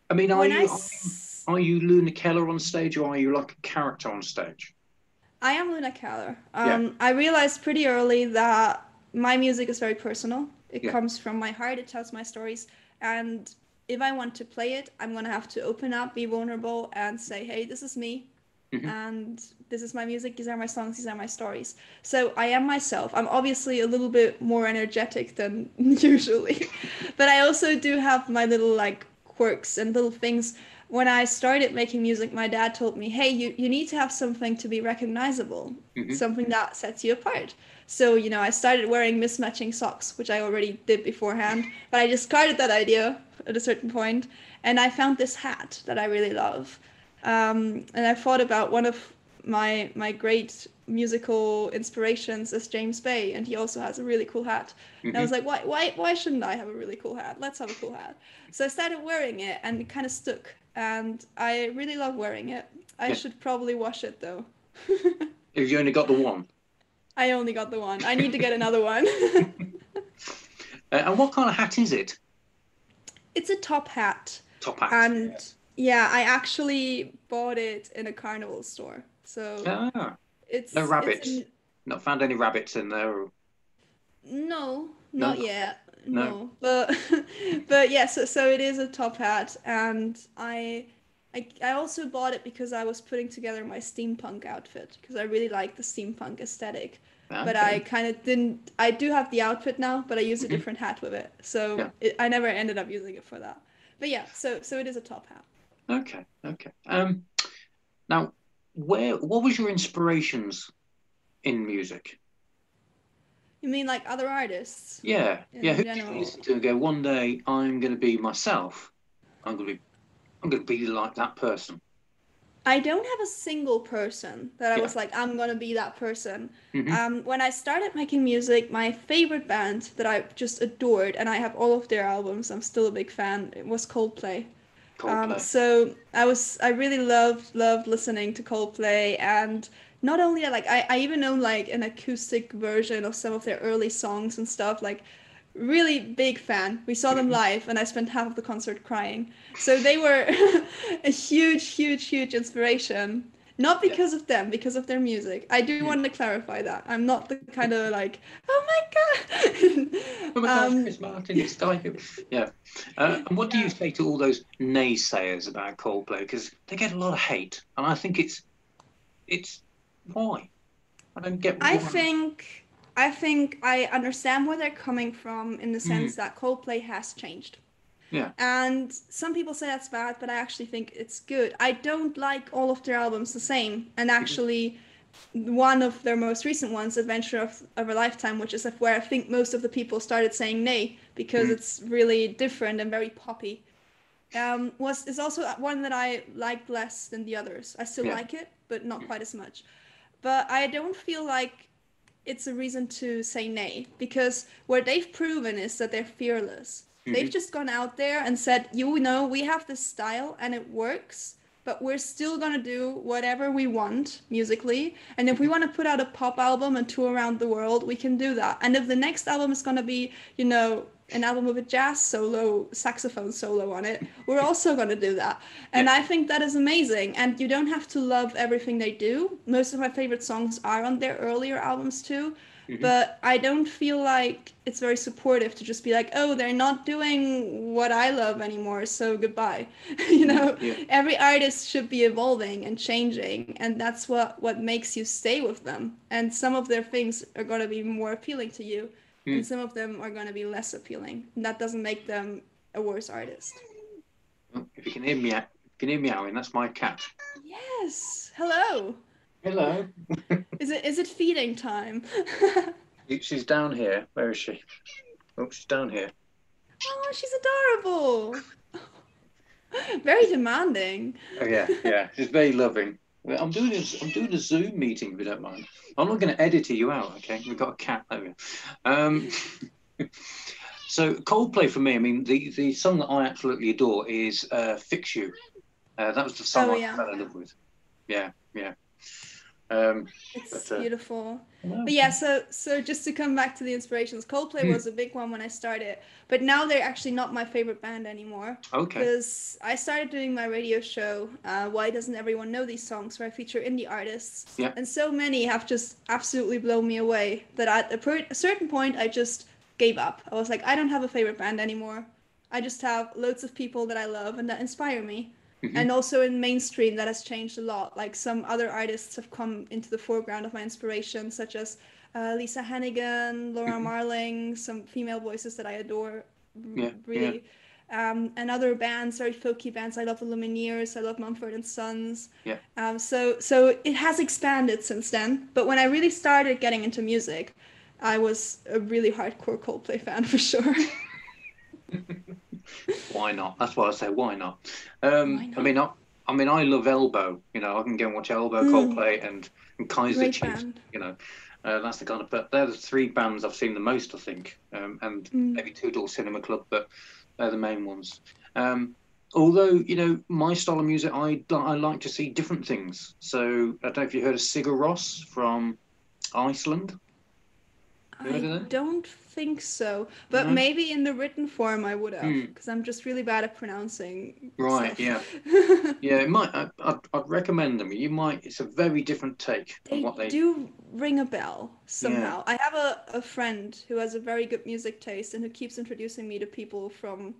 S1: I mean, are you
S2: I
S1: are you, are you Luna Keller on stage, or are you like a character on stage?
S2: I am Luna Keller.
S1: Yeah.
S2: Um, I realized pretty early that my music is very personal. It
S1: Yeah.
S2: comes from my heart. It tells my stories, and if I want to play it, I'm gonna have to open up, be vulnerable, and say, "Hey, this is me,
S1: Mhm.
S2: and this is my music. These are my songs. These are my stories." So I am myself. I'm obviously a little bit more energetic than <laughs> usually, but I also do have my little like quirks and little things when I started making music, my dad told me, hey, you, you need to have something to be recognizable,
S1: Mhm.
S2: something that sets you apart. So, you know, I started wearing mismatching socks, which I already did beforehand, but I discarded that idea at a certain point, and I found this hat that I really love. Um, and I thought about one of my my great musical inspirations is James Bay, and he also has a really cool hat. And I was like, why, why, why shouldn't I have a really cool hat? Let's have a cool hat. So I started wearing it, and it kind of stuck. And I really love wearing it. I
S1: Yeah.
S2: should probably wash it though. <laughs>
S1: If you only got the one,
S2: I only got the one. I need to get another one. <laughs>
S1: uh, and what kind of hat is it?
S2: it's a top hat,
S1: Top hat.
S2: and yeah, I actually bought it in a carnival store. So
S1: ah,
S2: it's
S1: no
S2: it's
S1: rabbits?
S2: an-
S1: not found any rabbits in there.
S2: No,
S1: No?
S2: not yet.
S1: No.
S2: No, but <laughs> but yeah, so so it is a top hat, and I, I I also bought it because I was putting together my steampunk outfit because I really like the steampunk aesthetic. Okay. But I kind of didn't. I do have the outfit now, but I use a
S1: Mhm.
S2: different hat with it, so
S1: Yeah.
S2: it, I never ended up using it for that. But yeah, so so it is a top hat.
S1: Okay, okay. Um, now, where what was your inspirations in music?
S2: You mean like other artists?
S1: Yeah, yeah. Who did you listen to and go? One day I'm going to be myself. I'm going to be, I'm going to be like that person.
S2: I don't have a single person that I
S1: Yeah.
S2: was like, I'm gonna be that person.
S1: Mhm.
S2: Um, when I started making music, my favorite band that I just adored, and I have all of their albums, I'm still a big fan, it was Coldplay. Um, so I was, I really loved, loved listening to Coldplay, and not only like I, I even own like an acoustic version of some of their early songs and stuff. Like, really big fan. We saw them live, and I spent half of the concert crying. So they were <laughs> a huge, huge, huge inspiration. Not because of them, because of their music. I do
S1: Mm.
S2: want to clarify that. I'm not the kind of like, oh my god. <laughs>
S1: Oh my gosh,
S2: Um,
S1: Chris Martin, it's. Yeah. Uh, and what do you say to all those naysayers about Coldplay? Because they get a lot of hate, and I think it's, it's why. I don't get.
S2: I think I think I understand where they're coming from in the
S1: Mm.
S2: sense that Coldplay has changed.
S1: Yeah.
S2: And some people say that's bad, but I actually think it's good. I don't like all of their albums the same.
S1: Mm-hmm.
S2: And actually one of their most recent ones, Adventure of, of a Lifetime, which is where I think most of the people started saying nay because
S1: Mm.
S2: it's really different and very poppy. Um, was is also one that I liked less than the others. I still
S1: Yeah.
S2: like it, but not quite as much. but I don't feel like it's a reason to say nay because what they've proven is that they're fearless.
S1: Mm-hmm.
S2: They've just gone out there and said, you know, we have this style and it works, but we're still gonna do whatever we want musically. And if we want to put out a pop album and tour around the world, we can do that. And if the next album is gonna be, you know, an album with a jazz solo, saxophone solo on it, we're <laughs> also gonna do that. And I think that is amazing. And you don't have to love everything they do. Most of my favorite songs are on their earlier albums too.
S1: Mhm.
S2: But I don't feel like it's very supportive to just be like, oh, they're not doing what I love anymore, so goodbye. <laughs> you know,
S1: Yeah.
S2: every artist should be evolving and changing, and that's what what makes you stay with them. And some of their things are going to be more appealing to you,
S1: Mm.
S2: and some of them are going to be less appealing. And that doesn't make them a worse artist.
S1: If you can hear me, if you can hear meowing, that's my cat.
S2: Yes. Hello.
S1: Hello.
S2: Is it is it feeding time? <laughs>
S1: She's down here. Where is she? Oh, she's down here.
S2: oh, she's adorable. Very demanding.
S1: Oh yeah, yeah. She's very loving. I'm doing a, I'm doing a Zoom meeting if you don't mind. I'm not going to edit you out. Okay, we've got a cat over. Um, <laughs> so Coldplay for me. I mean, the the song that I absolutely adore is uh, "Fix You." Uh, that was the song
S2: Oh,
S1: I
S2: yeah.
S1: fell in love with. Yeah, yeah. Um,
S2: It's
S1: But, uh,
S2: beautiful. But yeah, so so just to come back to the inspirations, Coldplay
S1: Hmm.
S2: was a big one when I started, but now they're actually not my favorite band anymore
S1: okay.
S2: because I started doing my radio show. Uh, Why doesn't everyone know these songs? Where I feature indie artists,
S1: Yeah.
S2: and so many have just absolutely blown me away that at a, per- a certain point I just gave up. I was like, I don't have a favorite band anymore. I just have loads of people that I love and that inspire me.
S1: Mhm.
S2: And also in mainstream, that has changed a lot. Like some other artists have come into the foreground of my inspiration, such as uh, Lisa Hannigan, Laura
S1: Mhm.
S2: Marling, some female voices that I adore
S1: Yeah, yeah.
S2: really. Um, and other bands, very folky bands. I love the Lumineers. I love Mumford and Sons.
S1: Yeah.
S2: Um, so so it has expanded since then. But when I really started getting into music, I was a really hardcore Coldplay fan <laughs> for sure. <laughs>
S1: Why not? That's why I say why not. Um,
S2: Why
S1: I mean, I, I mean, I love Elbow. You know, I can go and watch Elbow,
S2: Mm.
S1: Coldplay, and, and Kaiser
S2: Great
S1: Chiefs.
S2: band.
S1: You know, uh, that's the kind of. But they're the three bands I've seen the most, I think, um, and
S2: Mm.
S1: maybe Two Door Cinema Club, but they're the main ones. Um, although you know, my style of music, I I like to see different things. So I don't know if you heard of Sigur Rós from Iceland. You
S2: I don't think so, but
S1: No?
S2: maybe in the written form I would have,
S1: Hmm.
S2: because I'm just really bad at pronouncing.
S1: Right,
S2: stuff.
S1: yeah. <laughs> Yeah, it might. I, I'd, I'd recommend them. You might. It's a very different take
S2: they
S1: on what they.
S2: do ring a bell somehow. I have a, a friend who has a very good music taste and who keeps introducing me to people from,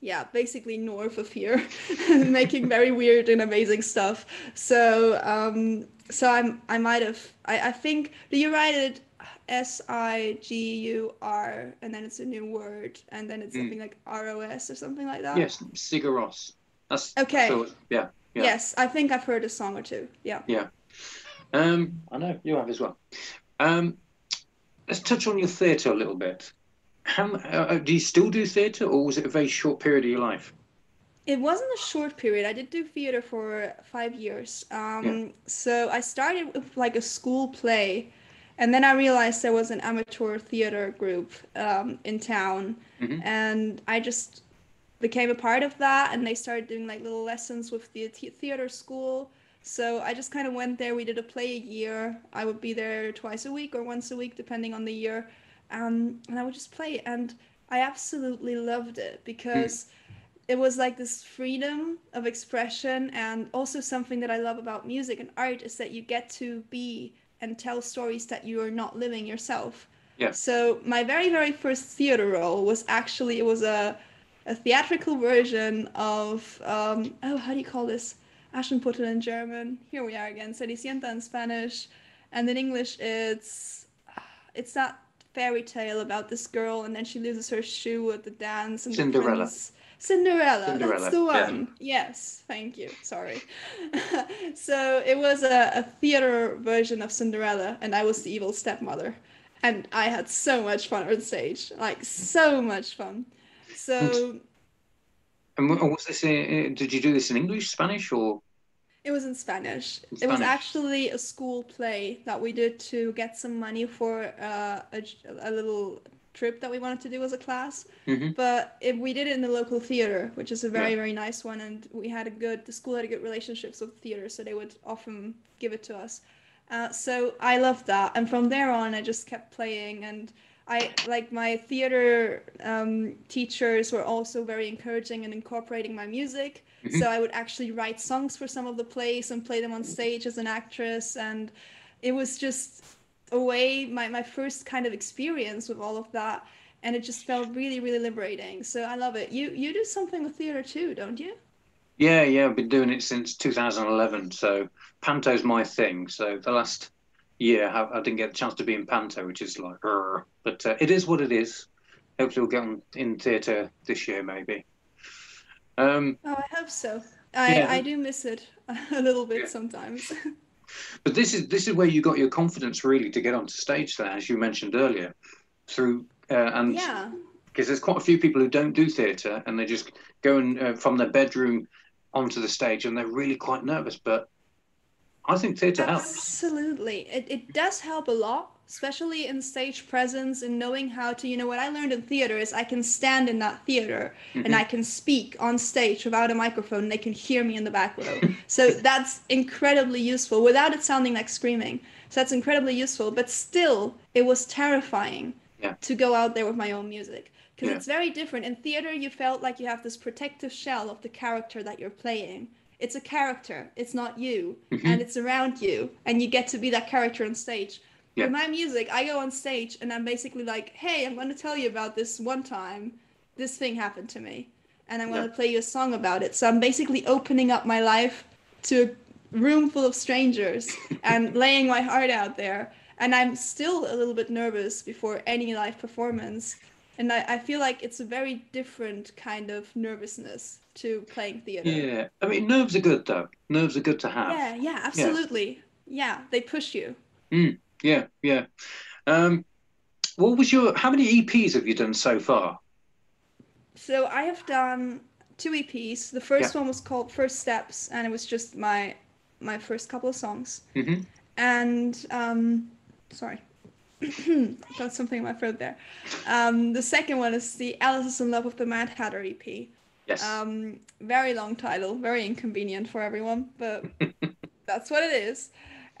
S2: yeah, basically north of here, <laughs> making very <laughs> weird and amazing stuff. So, um, so I'm I might have I I think do you write it S I G U R and then it's a new word and then it's
S1: Mm.
S2: something like R O S or something like that.
S1: Yes, Sigur Rós. That's
S2: Okay.
S1: so, yeah. yeah.
S2: Yes, I think I've heard a song or two. Yeah. Yeah.
S1: Um, I know you have as well. Um, let's touch on your theatre a little bit. How uh, uh, do you still do theatre, or was it a very short period of your life?
S2: It wasn't a short period. I did do theater for five years. Um, So I started with like a school play, and then I realized there was an amateur theater group um, in town,
S1: Mhm.
S2: and I just became a part of that. And they started doing like little lessons with the the- theater school. So I just kind of went there. We did a play a year. I would be there twice a week or once a week, depending on the year, um, and I would just play. And I absolutely loved it because it was like this freedom of expression and also something that i love about music and art is that you get to be and tell stories that you are not living yourself.
S1: Yeah.
S2: so my very very first theater role was actually it was a, a theatrical version of um, oh how do you call this? Aschenputtel in german. Here we are again. Cenicienta in spanish. And in english it's it's that fairy tale about this girl and then she loses her shoe at the dance and the
S1: Cinderella.
S2: prince- Cinderella,
S1: Cinderella,
S2: that's the
S1: yeah.
S2: one. Yes, thank you. Sorry. <laughs> so it was a, a theater version of Cinderella, and I was the evil stepmother. And I had so much fun on stage, like so much fun. So
S1: And wa- was this? In, did you do this in English, Spanish, or?
S2: It was in Spanish.
S1: In
S2: It was actually a school play that we did to get some money for uh, a, a little trip that we wanted to do as a class.
S1: hmm
S2: But it, we did it in the local theater, which is a very,
S1: Yeah.
S2: very nice one. And we had a good, the school had a good relationships with the theater, so they would often give it to us. Uh, so I loved that. And from there on, I just kept playing. And I, like, my theater um, teachers were also very encouraging in incorporating my music.
S1: Mhm.
S2: So I would actually write songs for some of the plays and play them on stage as an actress. And it was just a way, my, my first kind of experience with all of that and it just felt really really liberating so i love it you you do something with theater too don't you
S1: Yeah, yeah, I've been doing it since 2011. So Panto's my thing. So the last year, I, I didn't get the chance to be in Panto, which is like, but uh, it is what it is. Hopefully, we'll get on in theatre this year, maybe. Um,
S2: oh i hope so i
S1: Yeah.
S2: i do miss it <laughs> a little bit
S1: Yeah.
S2: sometimes <laughs>
S1: but this is this is where you got your confidence really to get onto stage, then, as you mentioned earlier, through uh, and
S2: yeah
S1: because there's quite a few people who don't do theatre and they just go and uh, from their bedroom onto the stage and they're really quite nervous. But I think theatre helps.
S2: absolutely it, it does help a lot especially in stage presence and knowing how to you know what i learned in theater is i can stand in that theater and
S1: Mhm.
S2: i can speak on stage without a microphone. And they can hear me in the back row. <laughs> So that's incredibly useful. Without it sounding like screaming so that's incredibly useful. But still it was terrifying
S1: Yeah.
S2: to go out there with my own music. Because
S1: Yeah.
S2: it's very different. In theater you felt like you have this protective shell of the character that you're playing. It's a character. It's not you.
S1: Mhm.
S2: and it's around you. And you get to be that character on stage
S1: Yeah.
S2: with my music i go on stage and i'm basically like hey i'm going to tell you about this one time this thing happened to me and i'm going
S1: Yeah.
S2: to play you a song about it. So i'm basically opening up my life to a room full of strangers <laughs> and laying my heart out there. And i'm still a little bit nervous before any live performance. And I, I feel like it's a very different kind of nervousness to playing theater.
S1: Yeah, I mean, nerves are good though. Nerves are good to have.
S2: yeah yeah absolutely. Yeah they push you mm.
S1: Yeah, yeah. Um, what was your? How many EPs have you done so far?
S2: So I have done two EPs. The first one was called First Steps, and it was just my my first couple of songs.
S1: hmm
S2: And um, sorry, <coughs> got something in my throat there. Um, the second one is the Alice is in Love with the Mad Hatter EP.
S1: Yes.
S2: Um, very long title, very inconvenient for everyone, but <laughs> that's what it is.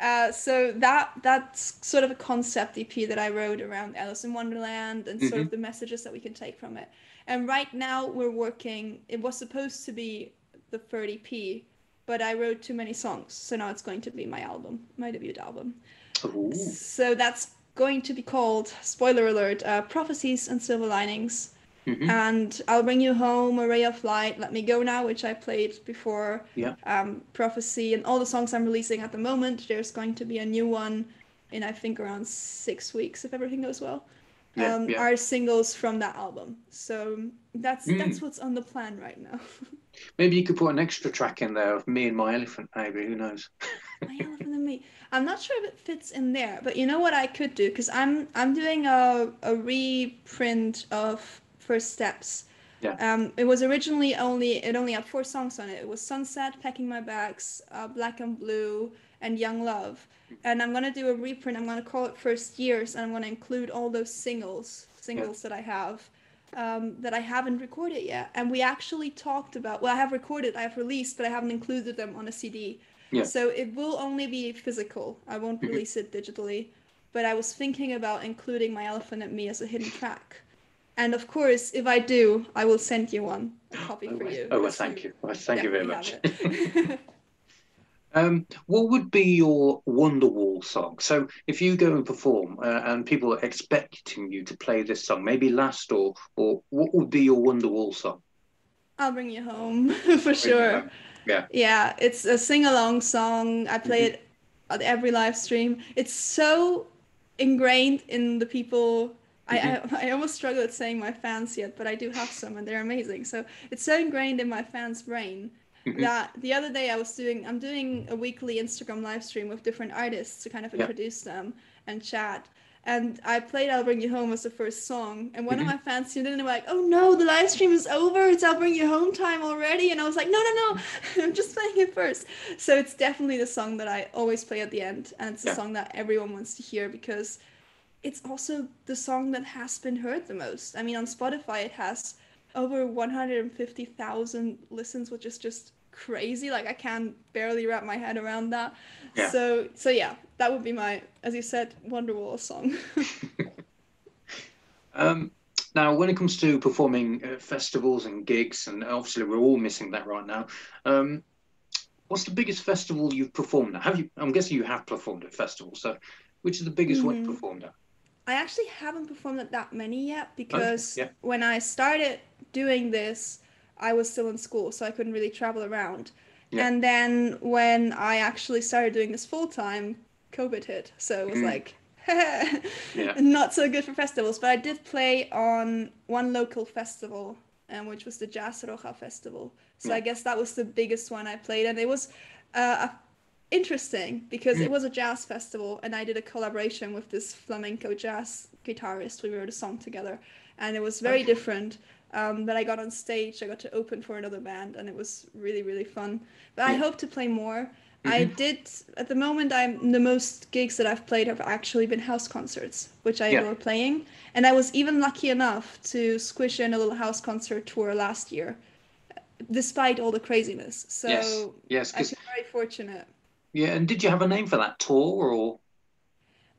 S2: Uh, so that that's sort of a concept EP that I wrote around Alice in Wonderland and sort of the messages that we can take from it. And right now we're working. It was supposed to be the third EP, but I wrote too many songs, so now it's going to be my album, my debut album.
S1: Ooh.
S2: So that's going to be called, spoiler alert, uh, Prophecies and Silver Linings.
S1: Mhm.
S2: And I'll Bring You Home, A Ray of Light, Let Me Go Now, which I played before.
S1: Yeah.
S2: Um, Prophecy, and all the songs I'm releasing at the moment. There's going to be a new one in, I think, around six weeks, if everything goes well.
S1: Yeah,
S2: um,
S1: yeah.
S2: Are singles from that album. So that's
S1: Mm.
S2: that's what's on the plan right now. <laughs>
S1: Maybe you could put an extra track in there of me and my elephant. Maybe who knows?
S2: My <laughs> elephant and me. I'm not sure if it fits in there, but you know what I could do because I'm I'm doing a a reprint of First Steps.
S1: Yeah.
S2: Um, it was originally only it only had four songs on it. It was Sunset, Packing My Bags, uh, Black and Blue, and Young Love. And I'm gonna do a reprint. I'm gonna call it First Years, and I'm gonna include all those singles singles that I have. Um, that I haven't recorded yet, and we actually talked about. Well, I have recorded, I have released, but I haven't included them on a CD.
S1: Yeah.
S2: So it will only be physical. I won't
S1: Mhm.
S2: release it digitally. But I was thinking about including My Elephant and Me as a hidden track. And of course, if I do, I will send you one, a copy
S1: Oh,
S2: for you.
S1: oh, well, thank you. Well, thank you very much. <laughs> Um, what would be your Wonderwall song? So if you go and perform uh, and people are expecting you to play this song, maybe last or or what would be your Wonderwall song?
S2: I'll bring you home <laughs> for sure.
S1: Yeah.
S2: Yeah, it's a sing along song. I play
S1: Mhm.
S2: it at every live stream. It's so ingrained in the people. I, I <laughs> I almost struggle at saying my fans yet, but I do have some and they're amazing. So it's so ingrained in my fans' brain
S1: Mhm.
S2: that the other day I was doing I'm doing a weekly Instagram live stream with different artists to kind of
S1: Yeah.
S2: introduce them and chat. and I played "I'll Bring You Home" as the first song, and one
S1: Mhm.
S2: of my fans tuned in and were like, "Oh no, the live stream is over! It's "I'll Bring You Home" time already!" And I was like, "No, no, no, <laughs> I'm just playing it first. So it's definitely the song that I always play at the end, and it's the
S1: Yeah.
S2: song that everyone wants to hear because it's also the song that has been heard the most. I mean, on Spotify, it has over 150,000 listens, which is just crazy. Like I can barely wrap my head around that.
S1: Yeah.
S2: So so yeah, that would be my, as you said, Wonderwall song. <laughs>
S1: Um, now, when it comes to performing uh, festivals and gigs, and obviously we're all missing that right now. Um, what's the biggest festival you've performed at? Have you? I'm guessing you have performed at festivals. So, which is the biggest one you
S2: Mhm.
S1: performed at?
S2: I actually haven't performed at that many yet because
S1: yeah.
S2: when I started doing this, I was still in school, so I couldn't really travel around.
S1: Yeah.
S2: And then when I actually started doing this full time, COVID hit. So it was
S1: Mm.
S2: like, <laughs>
S1: Yeah.
S2: not so good for festivals. But I did play on one local festival, um, which was the Jazz Roja Festival. So
S1: Yeah.
S2: I guess that was the biggest one I played, and it was uh, interesting because
S1: Mm.
S2: it was a jazz festival, and I did a collaboration with this flamenco jazz guitarist. We wrote a song together, and it was very
S1: Okay.
S2: different. Um, but I got on stage, I got to open for another band, and it was really, really fun. But I hope to play more. I
S1: Mhm.
S2: did at the moment. I'm the most gigs that I've played have actually been house concerts, which I
S1: Yeah.
S2: adore playing. And I was even lucky enough to squish in a little house concert tour last year, despite all the craziness. So
S1: yes, yes.
S2: I feel very fortunate.
S1: Yeah, and did you have a name for that tour or?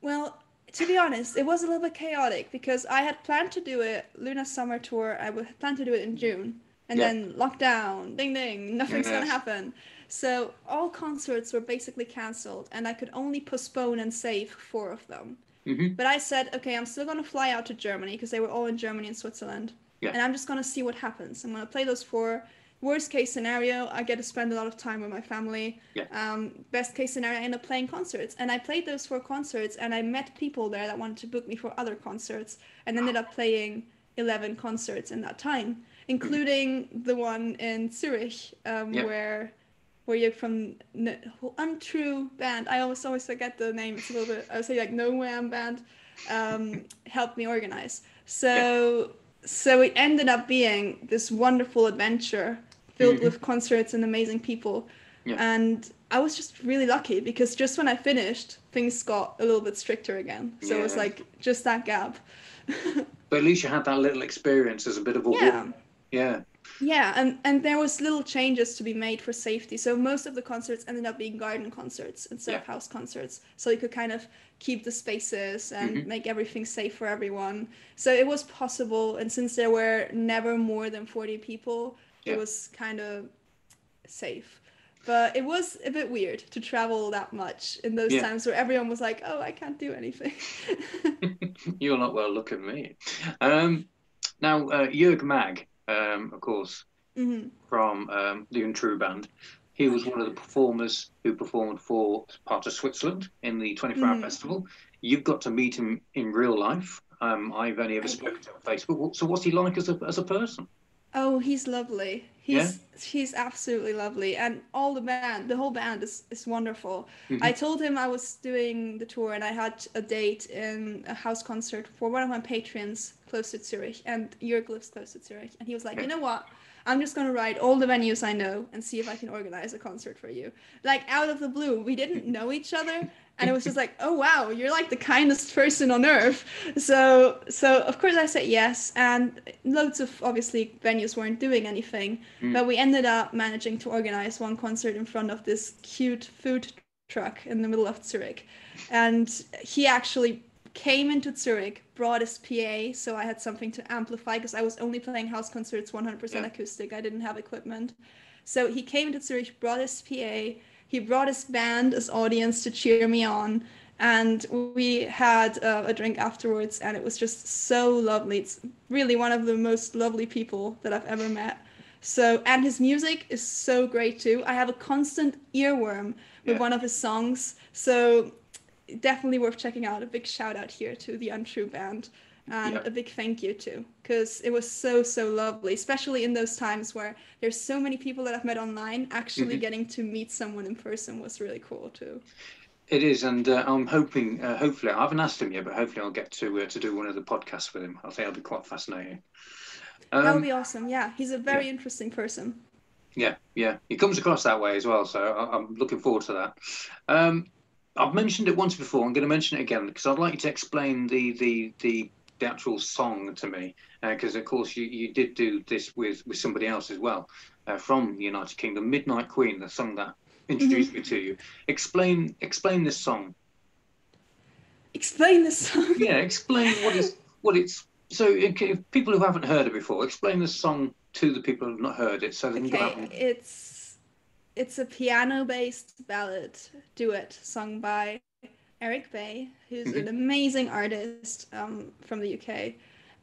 S2: Well, to be honest, it was a little bit chaotic because I had planned to do a Luna Summer Tour. I would planned to do it in June, and
S1: Yeah.
S2: then lockdown, ding ding, nothing's gonna happen. So all concerts were basically cancelled, and I could only postpone and save four of them.
S1: hmm
S2: But I said, okay, I'm still gonna fly out to Germany because they were all in Germany and Switzerland,
S1: Yeah.
S2: and I'm just gonna see what happens. I'm gonna play those four. Worst case scenario, I get to spend a lot of time with my family.
S1: Yeah.
S2: Um, best case scenario, I end up playing concerts, and I played those four concerts, and I met people there that wanted to book me for other concerts, and ended up playing eleven concerts in that time, including the one in Zurich, um,
S1: Yeah.
S2: where where you're from untrue band. I always always forget the name. It's a little bit. I would say like No Wham band. Um, <laughs> helped me organize. So so it ended up being this wonderful adventure filled
S1: Mhm.
S2: with concerts and amazing people.
S1: Yeah.
S2: And I was just really lucky because just when I finished, things got a little bit stricter again. So it was like just that gap.
S1: But at least you had that little experience as a bit of a
S2: Yeah.
S1: warm. Yeah.
S2: Yeah, and, and there was little changes to be made for safety. So most of the concerts ended up being garden concerts instead of house concerts. So you could kind of keep the spaces and
S1: Mhm.
S2: make everything safe for everyone. So it was possible, and since there were never more than forty people,
S1: Yeah.
S2: it was kind of safe. But it was a bit weird to travel that much in those
S1: Yeah.
S2: times where everyone was like, "Oh, I can't do anything." <laughs> <laughs>
S1: You're not well. Look at me. Um, now, uh, Jörg Mag, um, of course,
S2: hmm
S1: from um, the Untrue Band. He was one of the performers who performed for part of Switzerland in the 24 Hour
S2: Mm.
S1: Festival. You've got to meet him in real life. Um, I've only ever spoken to him on Facebook. So, what's he like as a as a person?
S2: Oh, he's lovely. He's he's absolutely lovely, and all the band, the whole band is is wonderful.
S1: Mhm.
S2: I told him I was doing the tour, and I had a date in a house concert for one of my patrons close to Zurich, and Jörg lives close to Zurich, and he was like, you know what? I'm just gonna write all the venues I know and see if I can organize a concert for you. Like out of the blue, we didn't <laughs> know each other, and it was just like, oh wow, you're like the kindest person on earth. So so of course I said yes, and loads of obviously venues weren't doing anything,
S1: Mm.
S2: but we ended up managing to organize one concert in front of this cute food truck in the middle of Zurich, and he actually came into Zurich, brought his PA, so I had something to amplify because I was only playing house concerts 100%
S1: Yeah.
S2: acoustic. I didn't have equipment. So he came to Zurich, brought his PA, he brought his band his audience to cheer me on, and we had uh, a drink afterwards, and it was just so lovely. It's really one of the most lovely people that I've ever met. So, and his music is so great too. I have a constant earworm with
S1: Yeah.
S2: one of his songs. So, definitely worth checking out. A big shout out here to the Untrue Band. And
S1: Yeah.
S2: a big thank you too, because it was so, so lovely, especially in those times where there's so many people that I've met online. Actually,
S1: Mhm.
S2: getting to meet someone in person was really cool too.
S1: It is, and uh, I'm hoping, uh, hopefully, I haven't asked him yet, but hopefully I'll get to uh, to do one of the podcasts with him. I think that'll be quite fascinating.
S2: that would
S1: Um,
S2: be awesome. Yeah, he's a very interesting person.
S1: yeah, yeah, he comes across that way as well, so I, I'm looking forward to that. Um, I've mentioned it once before. I'm going to mention it again because I'd like you to explain the the the, the actual song to me, because of course you, you did do this with with somebody else as well uh, from the United Kingdom, Midnight Queen, the song that introduced me to you. Explain explain this song.
S2: Explain this song.
S1: Yeah, explain what is what it's. So, if people who haven't heard it before, explain the song to the people who've not heard it, so they can go out
S2: Okay,
S1: and
S2: it's it's a piano-based ballad duet sung by Eric Bay, who's
S1: Mm-hmm.
S2: an amazing artist um, from the UK,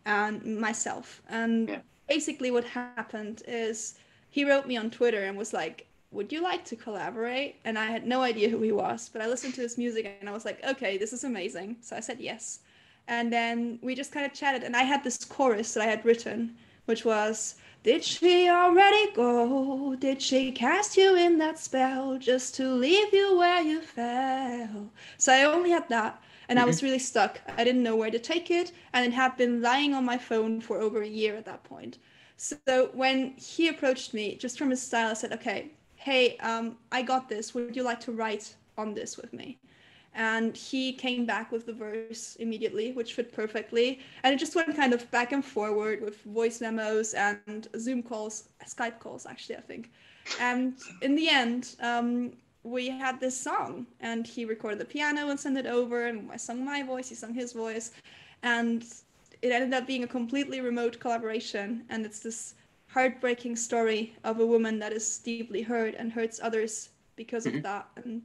S2: and myself. And
S1: Yeah.
S2: basically, what happened is he wrote me on Twitter and was like, "Would you like to collaborate?" And I had no idea who he was, but I listened to his music and I was like, "Okay, this is amazing." So I said yes, and then we just kind of chatted, and I had this chorus that I had written, which was. Did she already go? Did she cast you in that spell just to leave you where you fell? So I only had that, and I was really stuck. I didn't know where to take it, and it had been lying on my phone for over a year at that point. So when he approached me, just from his style, I said, "Okay, hey, um, I got this. Would you like to write on this with me?" And he came back with the verse immediately, which fit perfectly. And it just went kind of back and forward with voice memos and Zoom calls, Skype calls, actually, I think. And in the end, um, we had this song, and he recorded the piano and sent it over, and I sung my voice, he sung his voice, and it ended up being a completely remote collaboration. And it's this heartbreaking story of a woman that is deeply hurt and hurts others because of that. And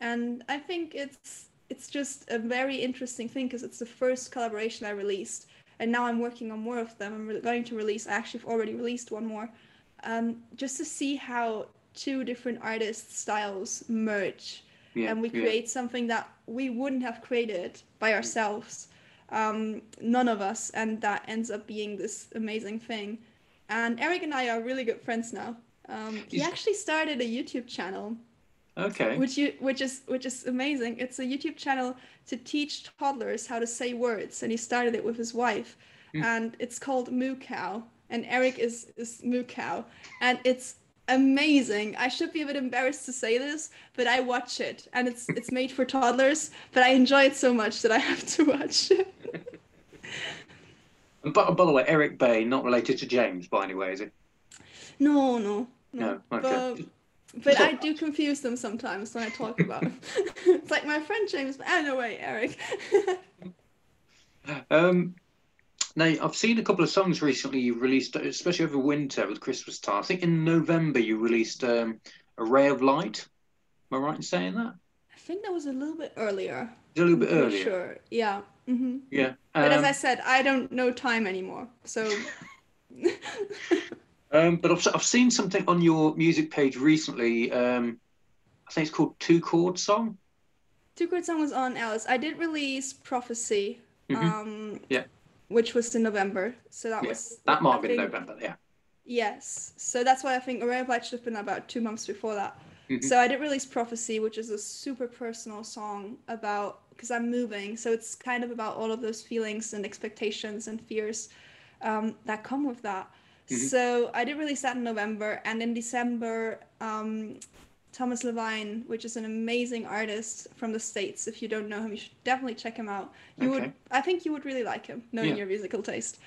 S2: and I think it's it's just a very interesting thing because it's the first collaboration I released, and now I'm working on more of them. I'm going to release. I actually have already released one more, um, just to see how two different artists' styles merge,
S1: yeah,
S2: and we
S1: yeah.
S2: create something that we wouldn't have created by ourselves, um, none of us, and that ends up being this amazing thing. And Eric and I are really good friends now. Um, he actually started a YouTube channel
S1: Okay.
S2: which you which is which is amazing it's a youtube channel to teach toddlers how to say words and he started it with his wife
S1: Mm.
S2: and it's called moo cow and eric is is moo cow and it's amazing i should be a bit embarrassed to say this but i watch it and it's it's made for toddlers but i enjoy it so much that i have to watch it
S1: And <laughs> by, by the way, Eric Bay, not related to James by any way, is it?
S2: no no
S1: No. Okay.
S2: but but I do confuse them sometimes when I talk about them. <laughs> it's like my friend James, but anyway, Eric. <laughs>
S1: Um, now I've seen a couple of songs recently you released, especially over winter with Christmas time. I think in November you released um, "A Ray of Light." Am I right in saying that?
S2: I think that was a little bit earlier.
S1: A little bit earlier.
S2: Sure. Yeah. Mm-hmm.
S1: Yeah.
S2: But as
S1: Um,
S2: I said, I don't know time anymore. So. <laughs>
S1: um, but I've, I've seen something on your music page recently. Um, I think it's called Two Chord Song.
S2: Two Chord Song was on Alice. I did release Prophecy,
S1: Mhm.
S2: um,
S1: Yeah.
S2: which was in November. So that
S1: Yeah,
S2: was
S1: That might have been November. Yeah.
S2: Yes. So that's why I think A Ray of Light should have been about two months before that.
S1: Mhm.
S2: So I did release Prophecy, which is a super personal song about because I'm moving. So it's kind of about all of those feelings and expectations and fears um, that come with that.
S1: Mhm.
S2: So I did release that in November, and in December, um, Thomas Levine, which is an amazing artist from the states. If you don't know him, you should definitely check him out. You would, I think, you would really like him, knowing
S1: Yeah.
S2: your musical taste.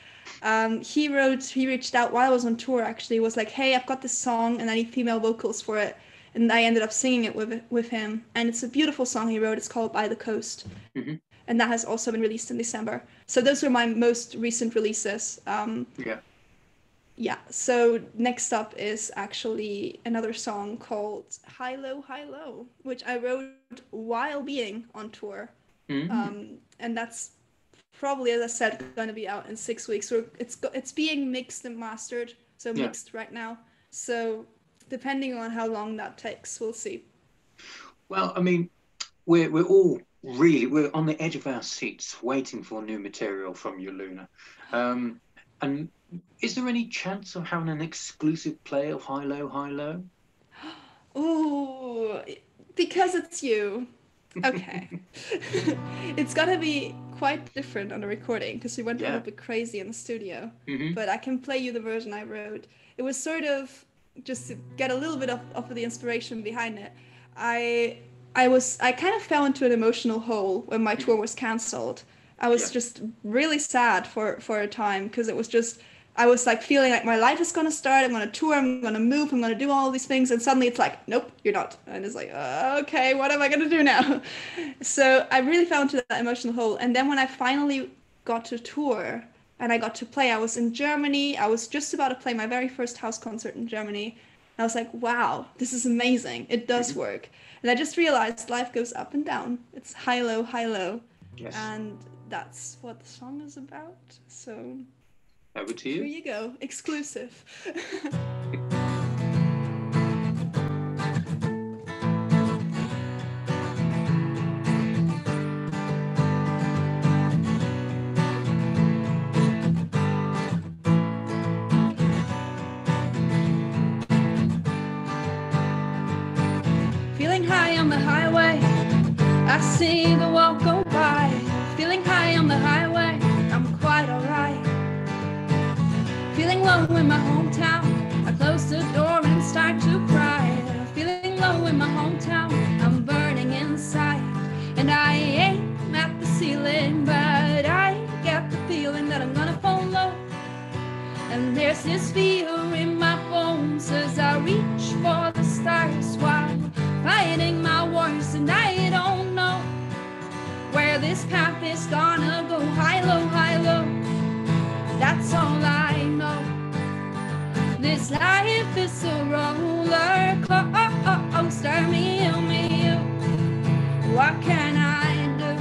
S2: Um, he wrote, he reached out while I was on tour. Actually, was like, "Hey, I've got this song, and I need female vocals for it." And I ended up singing it with with him, and it's a beautiful song he wrote. It's called "By the Coast,"
S1: Mhm.
S2: and that has also been released in December. So those were my most recent releases. Um,
S1: Yeah.
S2: Yeah. So next up is actually another song called "High Low, High Low," which I wrote while being on tour,
S1: Mhm.
S2: um, and that's probably, as I said, going to be out in six weeks. So it's it's being mixed and mastered, so
S1: Yeah.
S2: mixed right now. So depending on how long that takes, we'll see.
S1: Well, I mean, we're we're all really we're on the edge of our seats waiting for new material from you, Luna. Um, and is there any chance of having an exclusive play of High Low, High Low? <gasps>
S2: Ooh, because it's you. Okay. <laughs> it's gonna be quite different on the recording because we went a little bit crazy in the studio.
S1: Mhm.
S2: But I can play you the version I wrote. It was sort of just to get a little bit of, of the inspiration behind it. I I was I kind of fell into an emotional hole when my tour was cancelled. I was
S1: Yeah.
S2: just really sad for for a time because it was just I was like feeling like my life is gonna start. I'm gonna tour. I'm gonna move. I'm gonna do all these things, and suddenly it's like, nope, you're not. And it's like, uh, okay, what am I gonna do now? <laughs> So I really fell into that emotional hole. And then when I finally got to tour and I got to play, I was in Germany. I was just about to play my very first house concert in Germany. And I was like, wow, this is amazing. It does work. And I just realized life goes up and down. It's high, low, high, low.
S1: Yes.
S2: And that's what the song is about. So
S1: Over to
S2: here
S1: you.
S2: you go, exclusive. <laughs> Feeling high on the highway, I see the world low in my hometown, I close the door and start to cry. Feeling low in my hometown, I'm burning inside. And I aim at the ceiling, but I get the feeling that I'm gonna fall low. And there's this fear in my bones as I reach for the stars while fighting my wars, and I don't know where this path is gonna go. High, low, high, low. That's all I. This life is a roller coaster, me, oh, me. Oh. What can I do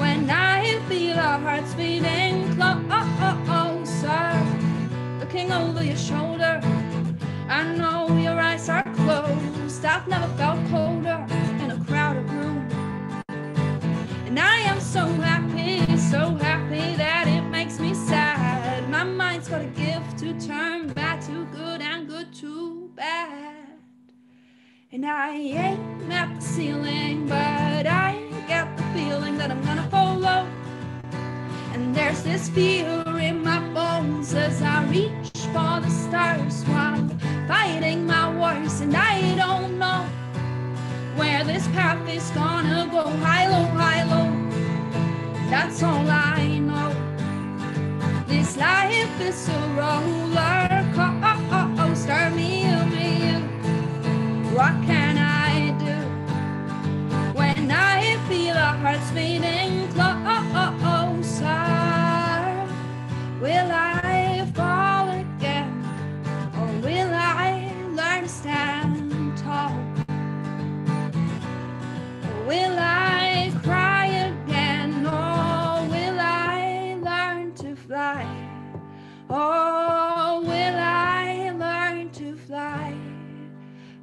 S2: when I feel our hearts beating closer? Looking over your shoulder, I know your eyes are closed. I've never felt colder in a crowded room. And I am so happy, so happy that it makes me sad. And good to bad. And I aim at the ceiling, but I get the feeling that I'm gonna follow. And there's this fear in my bones as I reach for the stars while fighting my wars, and I don't know where this path is gonna go. High, low, high, low. That's all I know. This life is a roller hearts beating closer? Will I fall again, or will I learn to stand tall? Will I cry again, or will I learn to fly? Or will I learn to fly?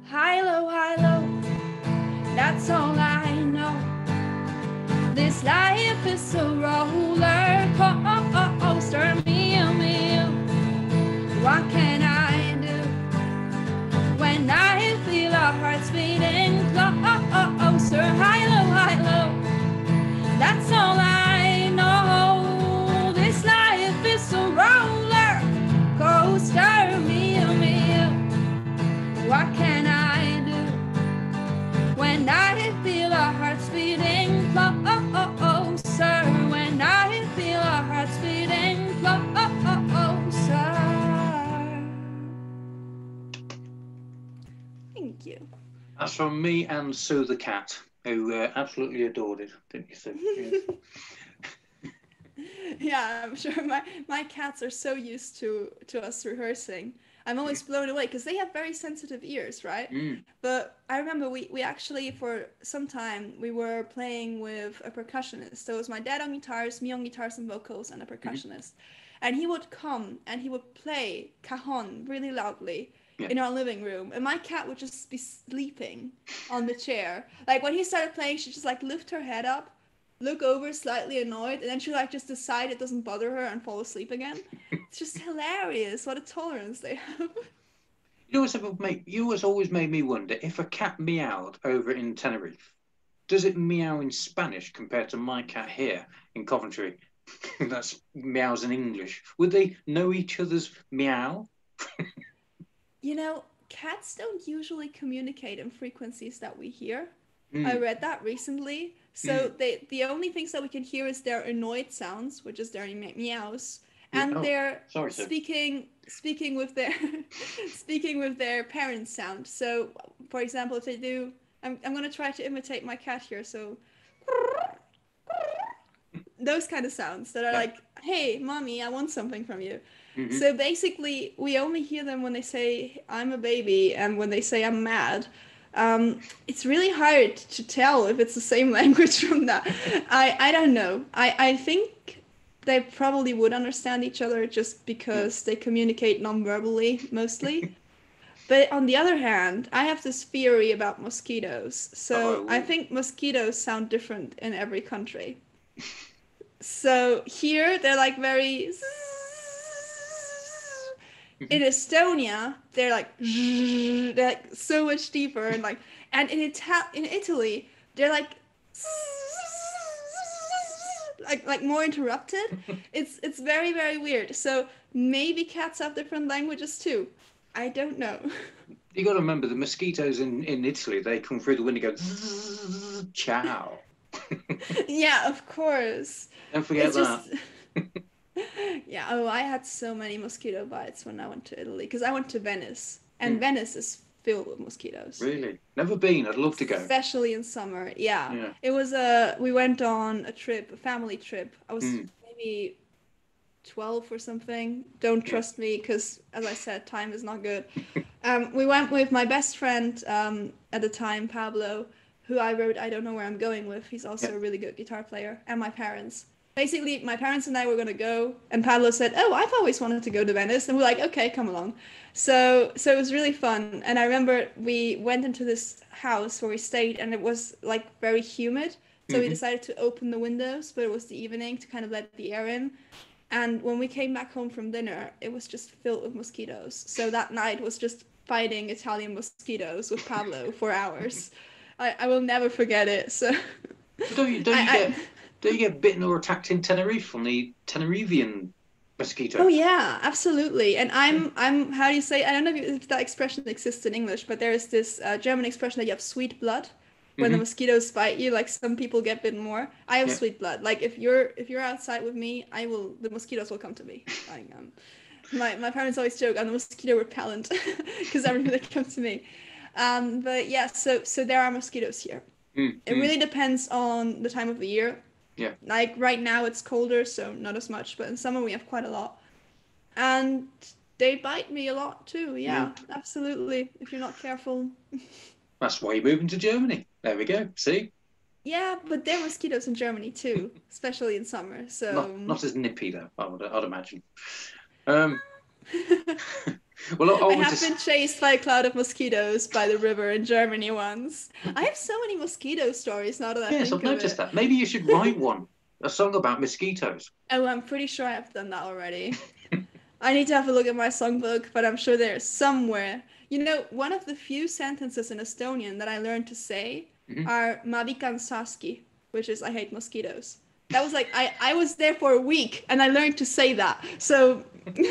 S2: High, low, high, low, that's all I life That's
S1: from me and Sue the cat, who uh, absolutely adored it, didn't you, Sue? Yes. <laughs>
S2: yeah, I'm sure my my cats are so used to to us rehearsing. I'm always blown away because they have very sensitive ears, right?
S1: Mm.
S2: But I remember we, we actually for some time we were playing with a percussionist. So it was my dad on guitars, me on guitars and vocals, and a percussionist. And he would come and he would play cajon really loudly
S1: Yeah.
S2: in our living room, and my cat would just be sleeping on the chair. Like when he started playing, she'd just like lift her head up, look over slightly annoyed, and then she'd like just decide it doesn't bother her and fall asleep again. <laughs> it's just hilarious what a tolerance they have.
S1: You always have made, you always always made me wonder if a cat meowed over in Tenerife, does it meow in Spanish compared to my cat here in Coventry? <laughs> That's meows in English. Would they know each other's meow? <laughs>
S2: You know, cats don't usually communicate in frequencies that we hear.
S1: Mm.
S2: I read that recently. So they the only things that we can hear is their annoyed sounds, which is their meows, and
S1: oh,
S2: their
S1: sorry,
S2: speaking speaking with their <laughs> speaking with their parents sound. So, for example, if they do, I'm I'm gonna try to imitate my cat here. So. <laughs> Those kind of sounds that are
S1: Yeah.
S2: like, "Hey, mommy, I want something from you."
S1: Mhm.
S2: So basically, we only hear them when they say "I'm a baby" and when they say "I'm mad." Um, it's really hard to tell if it's the same <laughs> language from that. I I don't know. I I think they probably would understand each other just because they communicate non-verbally mostly. <laughs> But on the other hand, I have this theory about mosquitoes. So
S1: Uh-oh.
S2: I think mosquitoes sound different in every country. So here they're like very. Mm-hmm. In Estonia, they're like they're like so much deeper and like, and in Ita- in Italy, they're like like like more interrupted. <laughs> It's it's very very weird. So maybe cats have different languages too. I don't know.
S1: You got to remember the mosquitoes in, in Italy. They come through the window, and go <laughs> ciao. <laughs>
S2: yeah, of course.
S1: Don't forget
S2: It's
S1: that.
S2: just <laughs> yeah. Oh, I had so many mosquito bites when I went to Italy because I went to Venice, and
S1: Hmm.
S2: Venice is filled with mosquitoes.
S1: Really, never been. I'd love to go.
S2: Especially in summer. Yeah.
S1: Yeah.
S2: It was a we went on a trip, a family trip. I was
S1: Mm.
S2: maybe 12 or something. Don't trust me because as I said, time is not good. <laughs> um, we went with my best friend um, at the time, Pablo, who I wrote I don't know where I'm going with. He's also
S1: Yeah.
S2: a really good guitar player, and my parents. Basically, my parents and I were gonna go, and Pablo said, "Oh, I've always wanted to go to Venice," and we're like, "Okay, come along." So, so it was really fun, and I remember we went into this house where we stayed, and it was like very humid. So we
S1: Mhm.
S2: decided to open the windows, but it was the evening to kind of let the air in. And when we came back home from dinner, it was just filled with mosquitoes. So that night was just fighting Italian mosquitoes with Pablo for hours. <laughs> I, I will never forget it. So
S1: Don't you, don't <laughs> you
S2: I- I-
S1: get don't you get bitten or attacked in Tenerife from the Tenerifian mosquito?
S2: Oh yeah, absolutely. And I'm I'm how do you say? I don't know if, that expression exists in English, but there is this uh, German expression that you have sweet blood when the
S1: Mhm.
S2: mosquitoes bite you. Like some people get bitten more. I have
S1: Yeah.
S2: sweet blood. Like if you're if you're outside with me, I will. The mosquitoes will come to me. Like, um, my my parents always joke I'm the mosquito repellent <laughs> because everything that comes to me. Um, but yeah, so so there are mosquitoes here.
S1: Mm,
S2: It
S1: mm.
S2: really depends on the time of the year.
S1: Yeah.
S2: Like right now it's colder, so not as much, but in summer we have quite a lot. And they bite me a lot too. Yeah, absolutely. If you're not careful. <laughs>
S1: That's why you're moving to Germany. There we go. See,
S2: Yeah, but there are mosquitoes in Germany too, <laughs> especially in summer. So
S1: not not as nippy though. I would I'd imagine. Um, <laughs> well, I, I
S2: have
S1: to.
S2: been chased by a cloud of mosquitoes by the river in Germany once. I have so many mosquito stories now that I
S1: Yes, I've
S2: of
S1: noticed
S2: it.
S1: that. Maybe you should write one, a song about mosquitoes.
S2: Oh, I'm pretty sure I've done that already. I need to have a look at my songbook, but I'm sure there's somewhere. You know, one of the few sentences in Estonian that I learned to say
S1: Mhm.
S2: are Mavikan Saski, which is I hate mosquitoes. That was like I, I was there for a week and I learned to say that. So <laughs>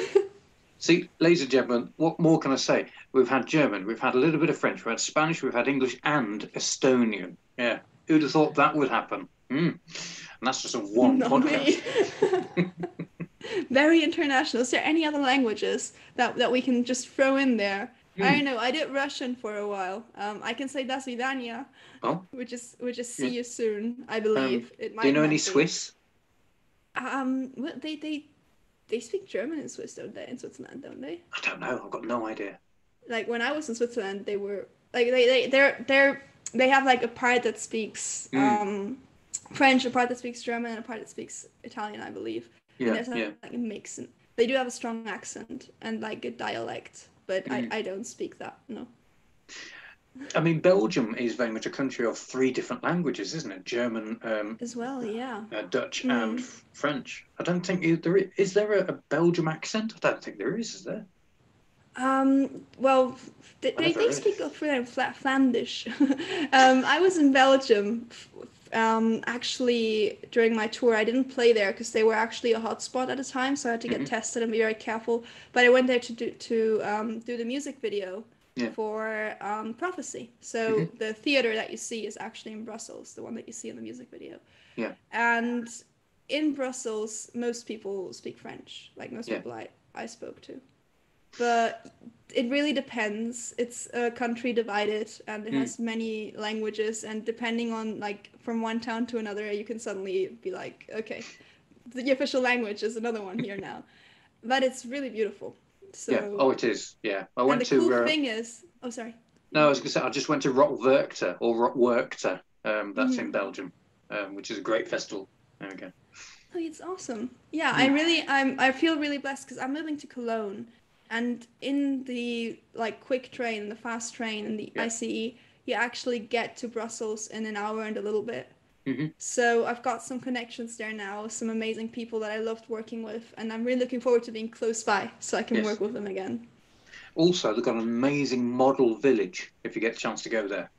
S1: See, ladies and gentlemen, what more can I say? We've had German, we've had a little bit of French, we've had Spanish, we've had English, and Estonian. Yeah, who'd have thought that would happen? Hmm. And that's just a one
S2: not
S1: podcast.
S2: me. <laughs> Very international. Is there any other languages that, that we can just throw in there? I
S1: Hmm.
S2: don't know. I did Russian for a while. Um, I can say "Das vidania,"
S1: Oh.
S2: which is which is "see
S1: Yeah.
S2: you soon." I believe it might.
S1: Do you know any
S2: be.
S1: Swiss?
S2: Um, well, they they they speak German in Swiss, don't they? In Switzerland, don't they?
S1: I don't know. I've got no idea.
S2: Like when I was in Switzerland, they were like they they they're they're they have like a part that speaks
S1: Mm.
S2: um French, a part that speaks German, and a part that speaks Italian, I believe. And
S1: Yeah,
S2: there's a,
S1: yeah.
S2: like a mix. And they do have a strong accent and like a dialect, but
S1: Mm.
S2: I, I don't speak that. No.
S1: I mean, Belgium is very much a country of three different languages, isn't it? German, um,
S2: As well, yeah.
S1: uh, Dutch,
S2: Mm.
S1: and F- French. I don't think there is, is there a, a Belgium accent. I don't think there is. Is there?
S2: Um, well, they, they,
S1: Whatever
S2: they
S1: it
S2: speak
S1: is.
S2: of Fla- Fla- <laughs> um, I was in Belgium. Um, actually, during my tour, I didn't play there because they were actually a hotspot at the time, so I had to get
S1: Mhm.
S2: tested and be very careful. But I went there to do to um, do the music video
S1: Yeah.
S2: for um, Prophecy. So
S1: Mhm.
S2: the theater that you see is actually in Brussels, the one that you see in the music video.
S1: Yeah.
S2: And in Brussels, most people speak French, like most
S1: Yeah.
S2: people I, I spoke to. But it really depends. It's a country divided and it
S1: Mm.
S2: has many languages and depending on like from one town to another you can suddenly be like, okay, the official language is another one here now. But it's really beautiful. So
S1: yeah. Oh, it is. Yeah. I
S2: and
S1: went
S2: the
S1: to.
S2: cool
S1: uh,
S2: thing is oh sorry.
S1: No, I was going to say I just went to Rock Werchter or Rock Werchter. Um, that's
S2: Mhm.
S1: in Belgium, um, which is a great festival. There we go.
S2: Oh, it's awesome. Yeah, I
S1: Mm.
S2: really, I'm, I feel really blessed because I'm moving to Cologne, and in the like quick train, the fast train, and the
S1: Yeah.
S2: ICE, you actually get to Brussels in an hour and a little bit.
S1: Mhm.
S2: So I've got some connections there now, some amazing people that I loved working with, and I'm really looking forward to being close by so I can
S1: Yes.
S2: work with them again.
S1: Also, they've got an amazing model village. If you get a chance to go there,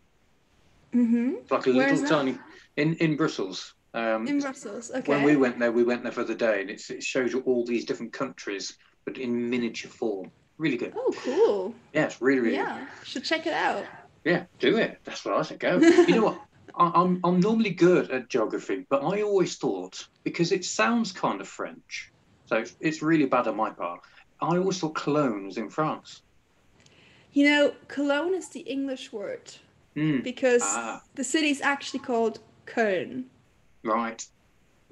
S2: Mm-hmm.
S1: it's like a little tiny in in Brussels. Um,
S2: In Brussels, okay.
S1: When we went there, we went there for the day, and it's, it shows you all these different countries, but in miniature form. Really good.
S2: Oh, cool.
S1: Yeah, it's really, really good.
S2: Yeah, should check it out.
S1: Yeah, do it. That's what I said. Go. <laughs> you know what? I'm I'm normally good at geography, but I always thought because it sounds kind of French, so it's, really bad on my part. I always thought Cologne was in France.
S2: You know, Cologne is the English word
S1: Hmm.
S2: because
S1: Ah.
S2: the city is actually called Köln.
S1: Right.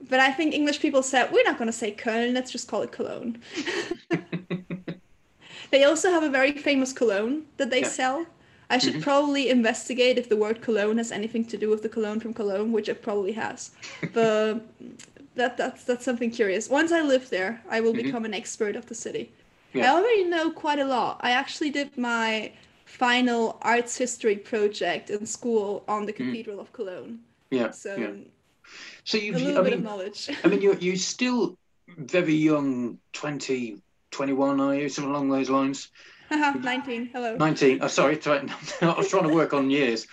S2: But I think English people said, we're not going to say Köln, let's just call it Cologne. <laughs> <laughs> they also have a very famous cologne that they
S1: Yeah.
S2: sell. I should
S1: Mhm.
S2: probably investigate if the word cologne has anything to do with the cologne from Cologne, which it probably has. But <laughs> that that's that's something curious. Once I live there, I will
S1: Mhm.
S2: become an expert of the city. I already know quite a lot. I actually did my final arts history project in school on the Cathedral of Cologne.
S1: Yeah.
S2: So
S1: Mm. yeah. So you've, a
S2: little
S1: I
S2: bit of
S1: mean,
S2: knowledge.
S1: I mean, you're <laughs> you're still very young, 20, 21, are you? Something along those lines.
S2: Haha, 19. Hello.
S1: 19. Oh, sorry. <laughs> I was trying to work on years.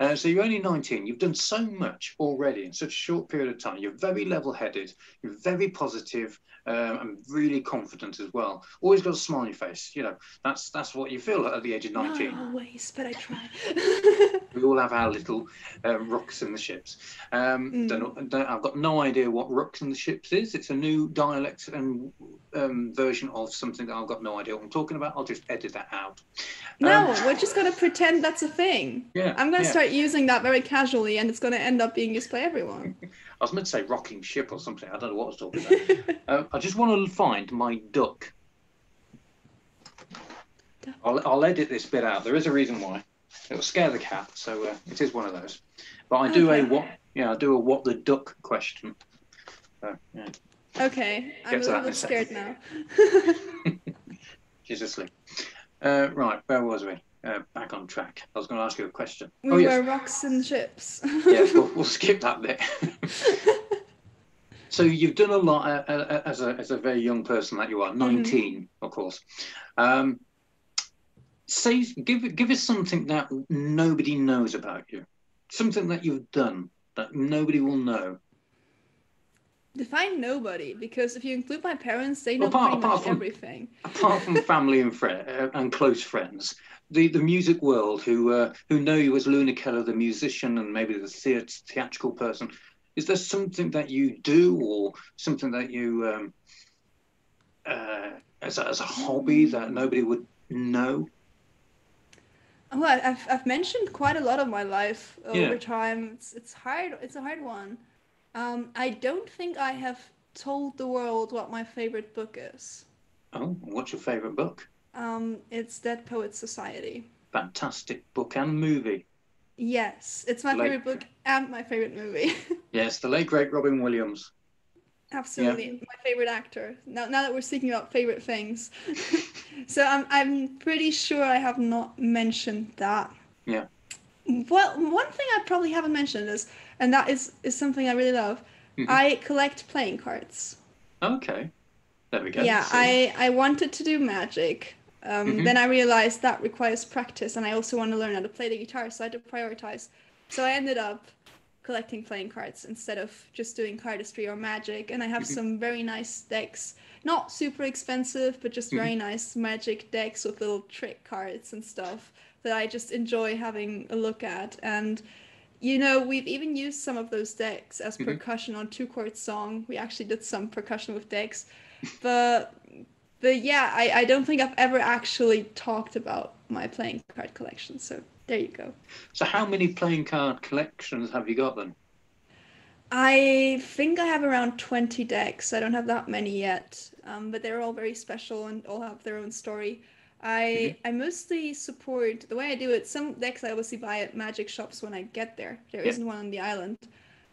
S1: Uh, so you're only 19. You've done so much already in such a short period of time. You're very level-headed. You're very positive, um, and really confident as well. Always got a smile on your face. You know, that's that's what you feel at the age of 19.
S2: Not always, but I try. <laughs>
S1: We all have our little um, rooks in the ships. Um,
S2: Mm.
S1: don't don't, I've got no idea what rooks in the ships is. It's a new dialect and um, version of something that I've got no idea what I'm talking about. I'll just edit that out.
S2: no,
S1: Um,
S2: we're just gonna pretend that's a thing.
S1: Yeah,
S2: I'm gonna
S1: yeah.
S2: start using that very casually, and it's gonna end up being used by everyone. <laughs>
S1: I was meant to say rocking ship or something. I don't know what I was talking about. <laughs> um, I just want to find my duck.
S2: Duck.
S1: I'll, I'll edit this bit out. There is a reason why. It'll scare the cat, so uh, it is one of those. But I do
S2: Okay.
S1: a what? Yeah, I do a what the duck question. So, yeah,
S2: okay, I'm a
S1: Get to that
S2: little bit scared now. <laughs>
S1: she's asleep. Uh, right, where was we? Uh, back on track. I was going to ask you a question.
S2: we
S1: oh yes,
S2: were rocks and ships.
S1: yeah, <laughs> We'll, we'll skip that bit. <laughs> So you've done a lot uh, uh, as a as a very young person that you are, 19 of course. Um, say, give give us something that nobody knows about you, something that you've done that nobody will know.
S2: Define nobody, because if you include my parents, they know
S1: apart-
S2: pretty
S1: apart
S2: much
S1: from-
S2: everything.
S1: Apart from family and friend uh, and close friends, the the music world who uh, who know you as Luna Keller, the musician, and maybe the theat- theatrical person. Is there something that you do or something that you um, uh, as a, as a hobby that nobody would know?
S2: Well, I've, I've mentioned quite a lot of my life over
S1: Yeah.
S2: time. It's, it's hard. It's a hard one. Um, I don't think I have told the world what my favorite book is.
S1: Oh, what's your favourite book?
S2: Um, it's Dead Poets Society.
S1: Fantastic book and movie.
S2: Yes, it's my
S1: Like-
S2: favorite book and my favorite movie. <laughs>
S1: Yes, the late great Robin Williams.
S2: Absolutely, my favorite actor. Now, now that we're speaking about favorite things, <laughs> so I'm I'm pretty sure I have not mentioned that.
S1: Yeah.
S2: Well, one thing I probably haven't mentioned is, and that is is something I really love.
S1: Mhm.
S2: I collect playing cards.
S1: Okay, there we go.
S2: Yeah,
S1: See?
S2: I I wanted to do magic. Um,
S1: Mhm.
S2: Then I realized that requires practice, and I also want to learn how to play the guitar, so I had to prioritize. So I ended up collecting playing cards instead of just doing cardistry or magic, and I have
S1: Mhm.
S2: some very nice decks. Not super expensive, but just
S1: Mhm.
S2: very nice magic decks with little trick cards and stuff that I just enjoy having a look at. And you know, we've even used some of those decks as
S1: Mhm.
S2: percussion on Two Chord Song. We actually did some percussion with decks, but but yeah, I, I don't think I've ever actually talked about my playing card collection. So there you go.
S1: So how many playing card collections have you got then?
S2: I think I have around 20 decks. I don't have that many yet, um, but they're all very special and all have their own story. I I mostly support the way I do it. Some decks I obviously buy at magic shops when I get there. There
S1: Yeah.
S2: not one on the island.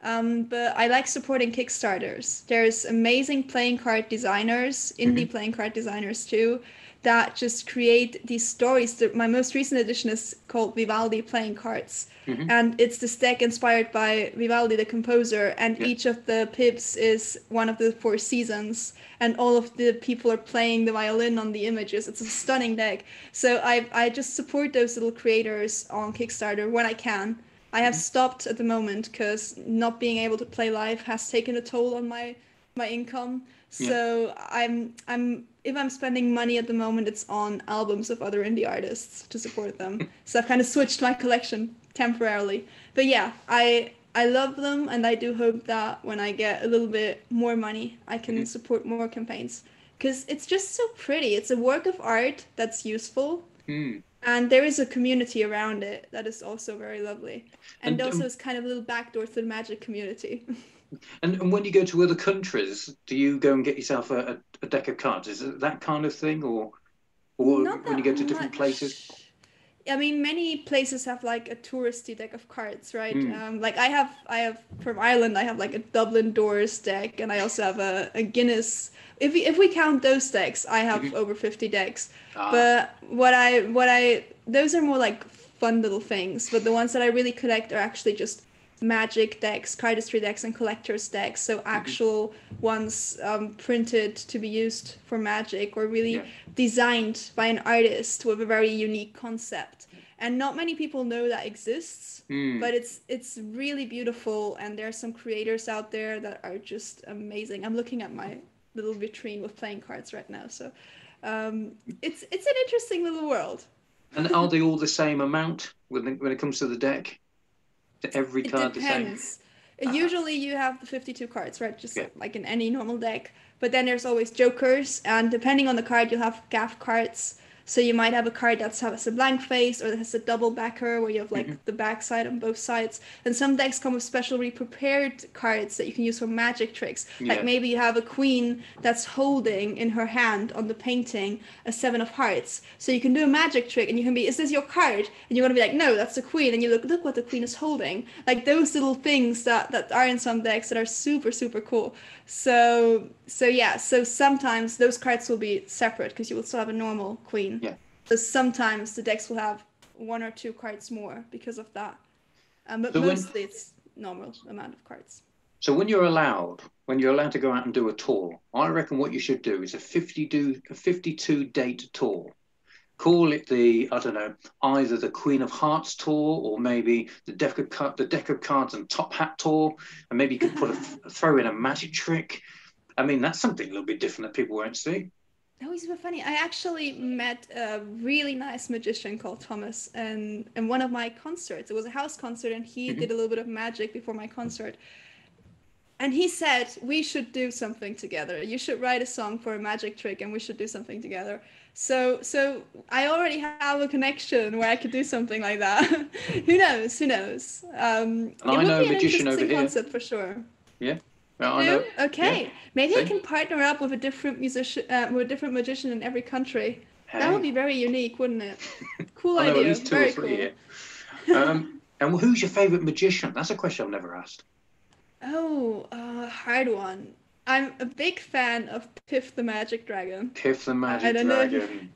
S2: Um, but I like supporting Kickstarters. There's amazing playing card designers, indie playing card designers too, that just create these stories. My most recent edition is called Vivaldi Playing Cards.
S1: Mhm.
S2: And it's this deck inspired by Vivaldi, the composer, and
S1: Yeah.
S2: each of the pips is one of the four seasons, and all of the people are playing the violin on the images. It's a stunning deck. So I I just support those little creators on Kickstarter when I can. I have stopped at the moment because not being able to play live has taken a toll on my my income.
S1: Yeah.
S2: So I'm I'm if I'm spending money at the moment, it's on albums of other indie artists to support them. <laughs> so I've kind of switched my collection temporarily. But yeah, I I love them, and I do hope that when I get a little bit more money, I can
S1: Mhm.
S2: support more campaigns because it's just so pretty. It's a work of art that's useful,
S1: Hmm.
S2: and there is a community around it that is also very lovely, and,
S1: And, um,
S2: also it's kind of a little backdoor to the magic community. <laughs>
S1: And, and when you go to other countries, do you go and get yourself a, a, deck of cards? Is it that kind of thing, or or when you go to different
S2: much.
S1: places?
S2: I mean, many places have like a touristy deck of cards, right?
S1: Mm.
S2: Um, like I have, I have from Ireland, I have like a Dublin Doors deck, and I also have a, a Guinness. If we if we count those decks, I have
S1: Mhm.
S2: over fifty decks.
S1: Ah,
S2: But what I what I those are more like fun little things. But the ones that I really collect are actually just magic decks, cardistry decks, and collectors decks. So actual ones um, printed to be used for magic or really
S1: Yeah.
S2: designed by an artist with a very unique concept. And not many people know that exists,
S1: hmm.
S2: but it's it's really beautiful. And there are some creators out there that are just amazing. I'm looking at my little vitrine with playing cards right now, so um, it's it's an interesting little world.
S1: And are they all the same amount when when it comes to the deck? To every
S2: It
S1: card the same?
S2: depends. Uh,
S1: Ah.
S2: Usually you have the 52 cards, right? Just like in any normal deck. But then there's always jokers, and depending on the card, you'll have gaff cards. So you might have a card that has a blank face, or that has a double backer, where you have like
S1: Mhm.
S2: the back side on both sides. And some decks come with specially prepared cards that you can use for magic tricks.
S1: Yeah.
S2: Like maybe you have a queen that's holding in her hand on the painting a seven of hearts. So you can do a magic trick, and you can be, "Is this your card?" And you're gonna be like, "No, that's the queen." And you look, look what the queen is holding. Like those little things that that are in some decks that are super super cool. So so yeah, so sometimes those cards will be separate because you will still have a normal queen.
S1: Yeah.
S2: So sometimes the decks will have one or two cards more because of that. Um, but
S1: So when-
S2: mostly it's normal amount of cards.
S1: So when you're allowed, when you're allowed to go out and do a tour, I reckon what you should do is a 52, a 52 date tour. Call it the, I don't know, either the Queen of Hearts tour or maybe the deck of, the deck of cards and top hat tour. And maybe you could put a, <laughs> throw in a magic trick. I mean, that's something a little bit different that people won't see.
S2: That was super funny. I actually met a really nice magician called Thomas and in one of my concerts. It was a house concert and he
S1: Mhm.
S2: did a little bit of magic before my concert. And he said, We should do something together. You should write a song for a magic trick and we should do something together. So so I already have a connection where I could do something like that. <laughs> who knows? Who knows? Um, it
S1: I
S2: would
S1: know
S2: be
S1: a
S2: an
S1: magician over
S2: interesting
S1: here.
S2: concept for sure.
S1: Well, I know,
S2: Okay. Maybe I can partner up with a different musician, uh, with a different magician in every country.
S1: hey,
S2: That would be very unique, wouldn't it? <laughs> Cool
S1: I know
S2: idea.
S1: at least two
S2: very
S1: or three
S2: cool.
S1: here. Um, <laughs> and who's your favourite magician? That's a question I've never asked.
S2: Oh, uh, hard one. I'm a big fan of Piff the Magic Dragon.
S1: Piff the Magic
S2: don't know if-
S1: Dragon.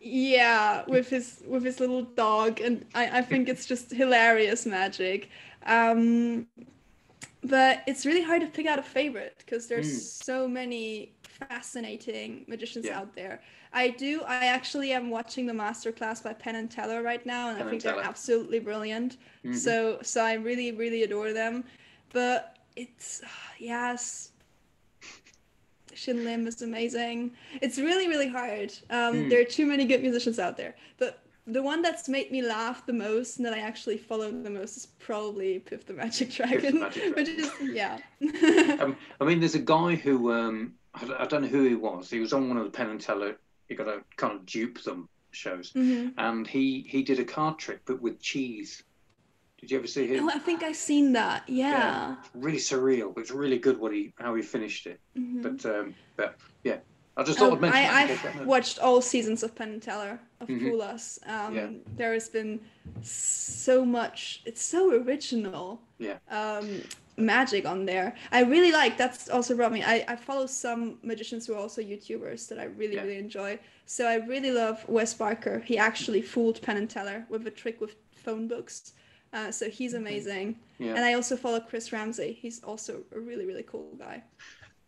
S2: Yeah, with his with his little dog, and I, I think it's just hilarious magic. Um, but it's really hard to pick out a favorite because there's
S1: Mm.
S2: so many fascinating magicians
S1: Yeah.
S2: out there. I do. I actually am watching the masterclass by Penn and Teller right now, and
S1: Penn
S2: I
S1: and
S2: think they're absolutely brilliant.
S1: Mhm.
S2: So, so I really, really adore them. But it's yes, Shin Lim is amazing. It's really, really hard. Um,
S1: Mm.
S2: There are too many good musicians out there. But the one that's made me laugh the most and that I actually follow the most is probably Piff the Magic Dragon,
S1: Magic <laughs>
S2: which is yeah. <laughs>
S1: Um, I mean, there's a guy who um, I, don't- I don't know who he was. He was on one of the Penn and Teller. You got to kind of dupe them shows,
S2: Mhm.
S1: and he he did a card trick, but with cheese. Did you ever see him?
S2: Oh, I think I've seen that. Yeah.
S1: Really surreal, but it's really good what he how he finished it.
S2: Mhm.
S1: But um, but yeah, I just thought
S2: Um,
S1: I'd mention
S2: I,
S1: that. in case that-
S2: I've watched all seasons of Penn and Teller of
S1: Mhm.
S2: Fool Us. Um,
S1: Yeah.
S2: There has been so much. It's so original.
S1: Yeah.
S2: Um, magic on there. I really like. That's also brought me. I, I follow some magicians who are also YouTubers that I really
S1: Yeah.
S2: really enjoy. So I really love Wes Barker. He actually fooled Penn and Teller with a trick with phone books. Uh, so he's amazing.
S1: Yeah.
S2: And I also follow Chris Ramsey. He's also a really really cool guy.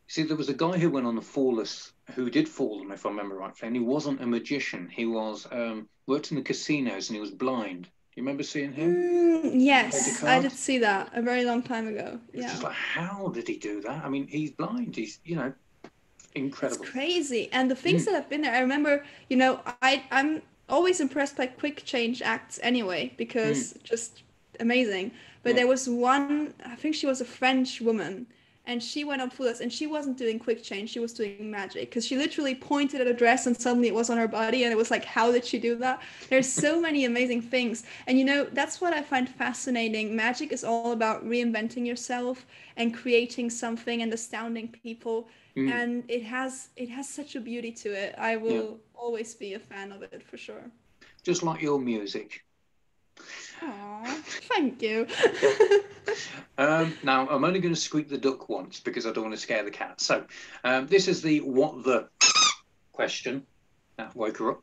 S1: See, there was a guy who went on the Fool Us who did them, if I remember rightly, and he wasn't a magician. He was um, worked in the casinos and he was blind. Do you remember seeing him?
S2: Mm, yes, I did see that a very long time ago.
S1: It's
S2: Yeah.
S1: just like, how did he do that? I mean, he's blind. He's, you know,
S2: It's
S1: incredible.
S2: crazy. And the things
S1: Mm.
S2: that have been there, I remember, you know, I I'm always impressed by quick change acts anyway, because just amazing. But.
S1: Yeah.
S2: there was one, I think she was a French woman, and she went on Us, and she wasn't doing quick change, she was doing magic. Because she literally pointed at a dress and suddenly it was on her body, and it was like, how did she do that? There's so <laughs> many amazing things. And you know, that's what I find fascinating. Magic is all about reinventing yourself and creating something and astounding people
S1: Mm.
S2: and it has it has such a beauty to it i will always be a fan of it for sure
S1: Just like your music.
S2: Aww, thank you <laughs>
S1: Um, now, I'm only going to squeak the duck once because I don't want to scare the cat. So, um, this is the what the question. That woke her up.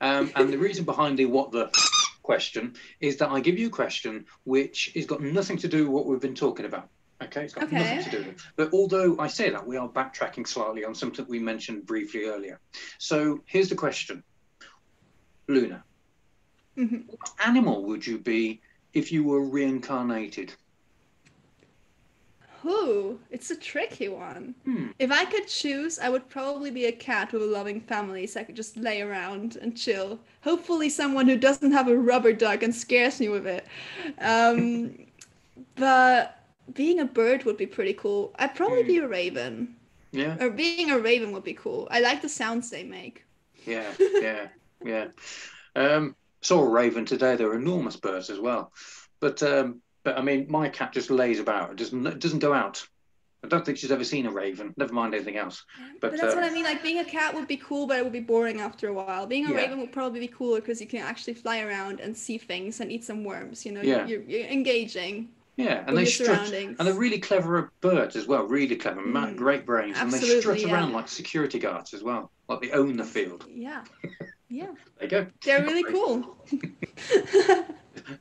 S1: Um, and the reason behind the what the question is that I give you a question which has got nothing to do with what we've been talking about. Okay, it's got
S2: Okay.
S1: nothing to do with it. But although I say that, we are backtracking slightly on something we mentioned briefly earlier. So here's the question Luna,
S2: Mhm.
S1: what animal would you be if you were reincarnated?
S2: Ooh, it's a tricky one
S1: Hmm.
S2: if i could choose i would probably be a cat with a loving family so i could just lay around and chill hopefully someone who doesn't have a rubber duck and scares me with it um, <laughs> but being a bird would be pretty cool i'd probably
S1: Hmm.
S2: be a raven
S1: Yeah.
S2: or being a raven would be cool i like the sounds they make
S1: Yeah, <laughs> yeah, yeah. Um, saw a raven today. They're enormous birds as well. But um, but I mean, my cat just lays about. It doesn't it doesn't go out. I don't think she's ever seen a raven. Never mind anything else.
S2: But,
S1: But,
S2: that's
S1: uh,
S2: what I mean. Like being a cat would be cool, but it would be boring after a while. Being a
S1: Yeah.
S2: raven would probably be cooler because you can actually fly around and see things and eat some worms. You know,
S1: Yeah.
S2: you're, you're engaging.
S1: Yeah, and they strut. And they're really clever birds as well. Really clever,
S2: Mm,
S1: great brains, and they strut
S2: yeah.
S1: around like security guards as well. Like they own the field.
S2: Yeah, <laughs> yeah,
S1: There you go.
S2: they're really cool. <laughs>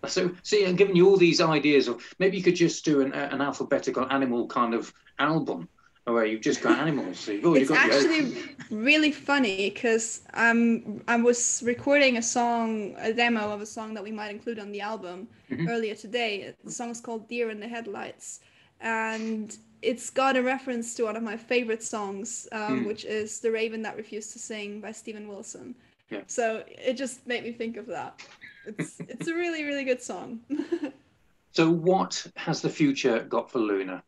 S1: So, see, I'm giving you all these ideas of maybe you could just do an, an alphabetical animal kind of album where you've just got animals. So you've already
S2: it's
S1: got
S2: actually really funny because um, I was recording a song, a demo of a song that we might include on the album
S1: Mhm.
S2: earlier today. The song is called "Deer in the Headlights," and it's got a reference to one of my favorite songs, um,
S1: Mm.
S2: which is "The Raven That Refused to Sing" by Steven Wilson.
S1: Yeah.
S2: So it just made me think of that. It's <laughs> it's a really really good song. <laughs>
S1: So, what has the future got for Luna?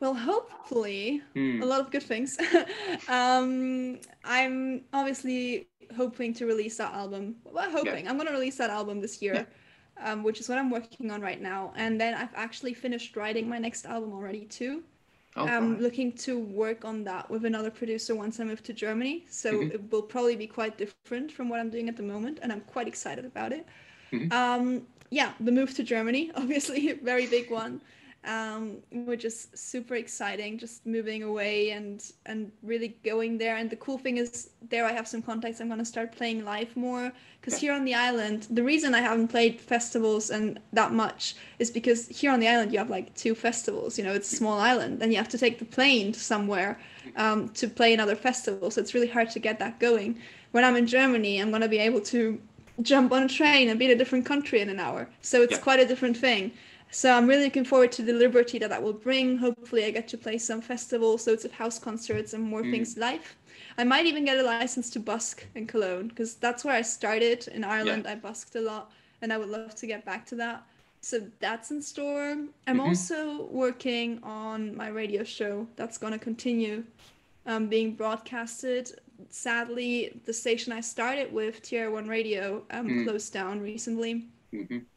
S2: well, hopefully
S1: Hmm.
S2: a lot of good things. <laughs> um, I'm obviously hoping to release that album. Well, hoping I'm gonna release that album this year, um, which is what I'm working on right now. And then I've actually finished writing my next album already too.
S1: Oh,
S2: I'm looking to work on that with another producer once I move to Germany. So
S1: Mhm.
S2: it will probably be quite different from what I'm doing at the moment, and I'm quite excited about it.
S1: Mhm.
S2: Um, yeah, the move to Germany, <laughs> obviously, a very big one. Um, which is super exciting. Just moving away and and really going there. And the cool thing is, there I have some contacts. I'm gonna start playing live more because here on the island, the reason I haven't played festivals and that much is because here on the island you have like two festivals. You know, it's a small island, and you have to take the plane to somewhere um, to play another festival. So it's really hard to get that going. When I'm in Germany, I'm gonna be able to jump on a train and be in a different country in an hour. So it's
S1: Yeah.
S2: quite a different thing. So I'm really looking forward to the liberty that that will bring. Hopefully, I get to play some festivals, loads of house concerts, and more things live. I might even get a license to busk in Cologne because that's where I started in Ireland. I busked a lot, and I would love to get back to that. So that's in store. I'm
S1: Mhm.
S2: also working on my radio show that's going to continue um, being broadcasted. Sadly, the station I started with, TR1 Radio, um,
S1: Mm.
S2: closed down recently
S1: hmm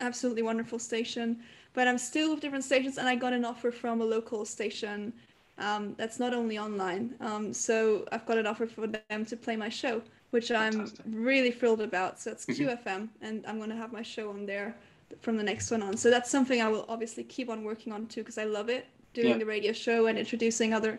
S2: absolutely wonderful station. But I'm still with different stations, and I got an offer from a local station um, that's not only online. Um, so I've got an offer for them to play my show, which I'm really thrilled about. So it's. QFM, and I'm going to have my show on there from the next one on. So that's something I will obviously keep on working on too, because I love it doing
S1: Yeah.
S2: the radio show and introducing other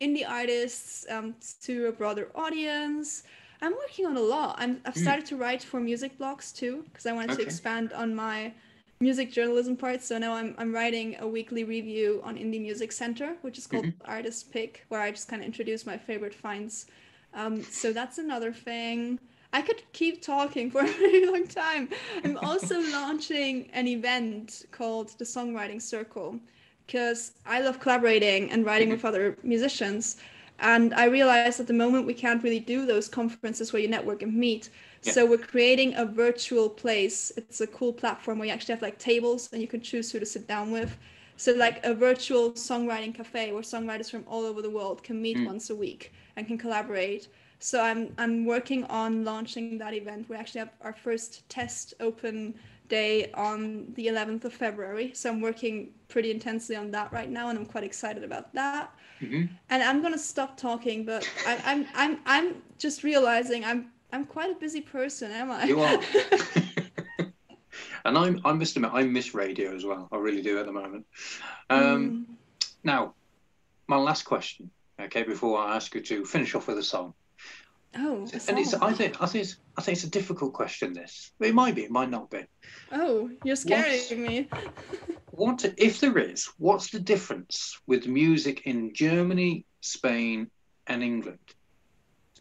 S2: indie artists um, to a broader audience. I'm working on a lot. I'm, I've
S1: Mm.
S2: started to write for music blogs too, because I wanted to expand on my music journalism part. So now I'm, I'm writing a weekly review on Indie Music Center, which is called
S1: Mm-hmm.
S2: Artist Pick, where I just kind of introduce my favorite finds. Um, so that's another thing. I could keep talking for <laughs> a very long time. I'm also <laughs> launching an event called the Songwriting Circle because I love collaborating and writing with other musicians. And I realized at the moment we can't really do those conferences where you network and meet.
S1: Yeah.
S2: So we're creating a virtual place. It's a cool platform where you actually have like tables and you can choose who to sit down with. So like a virtual songwriting cafe where songwriters from all over the world can meet
S1: Mm.
S2: once a week and can collaborate. So I'm I'm working on launching that event. We actually have our first test open day on the 11th of February. So I'm working pretty intensely on that right now, and I'm quite excited about that.
S1: Hmm
S2: And I'm gonna stop talking, but I, I'm I'm I'm just realizing I'm I'm quite a busy person, am I?
S1: You are. <laughs> and I'm, I must admit, I miss radio as well. I really do at the moment. Um,
S2: Mm.
S1: Now, my last question, okay, before I ask you to finish off with a song.
S2: Oh,
S1: And it's. I think, I think, it's, I think it's a difficult question. This, it might be, it might not be.
S2: oh, you're scaring me. <laughs>
S1: What if there is? What's the difference with music in Germany, Spain, and England?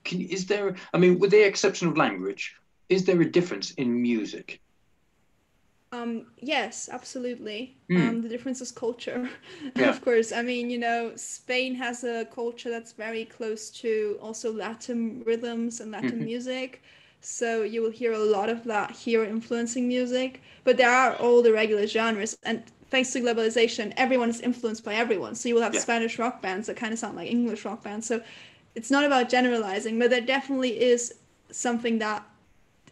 S1: Can, is there? I mean, with the exception of language, is there a difference in music?
S2: Um, yes, absolutely.
S1: Mm.
S2: Um, the difference is culture, <laughs>
S1: Yeah.
S2: of course. I mean, you know, Spain has a culture that's very close to also Latin rhythms and Latin
S1: Mhm.
S2: music. So you will hear a lot of that here influencing music. But there are all the regular genres, and thanks to globalization, everyone is influenced by everyone. So you will have
S1: Yeah.
S2: Spanish rock bands that kind of sound like English rock bands. So it's not about generalizing, but there definitely is something that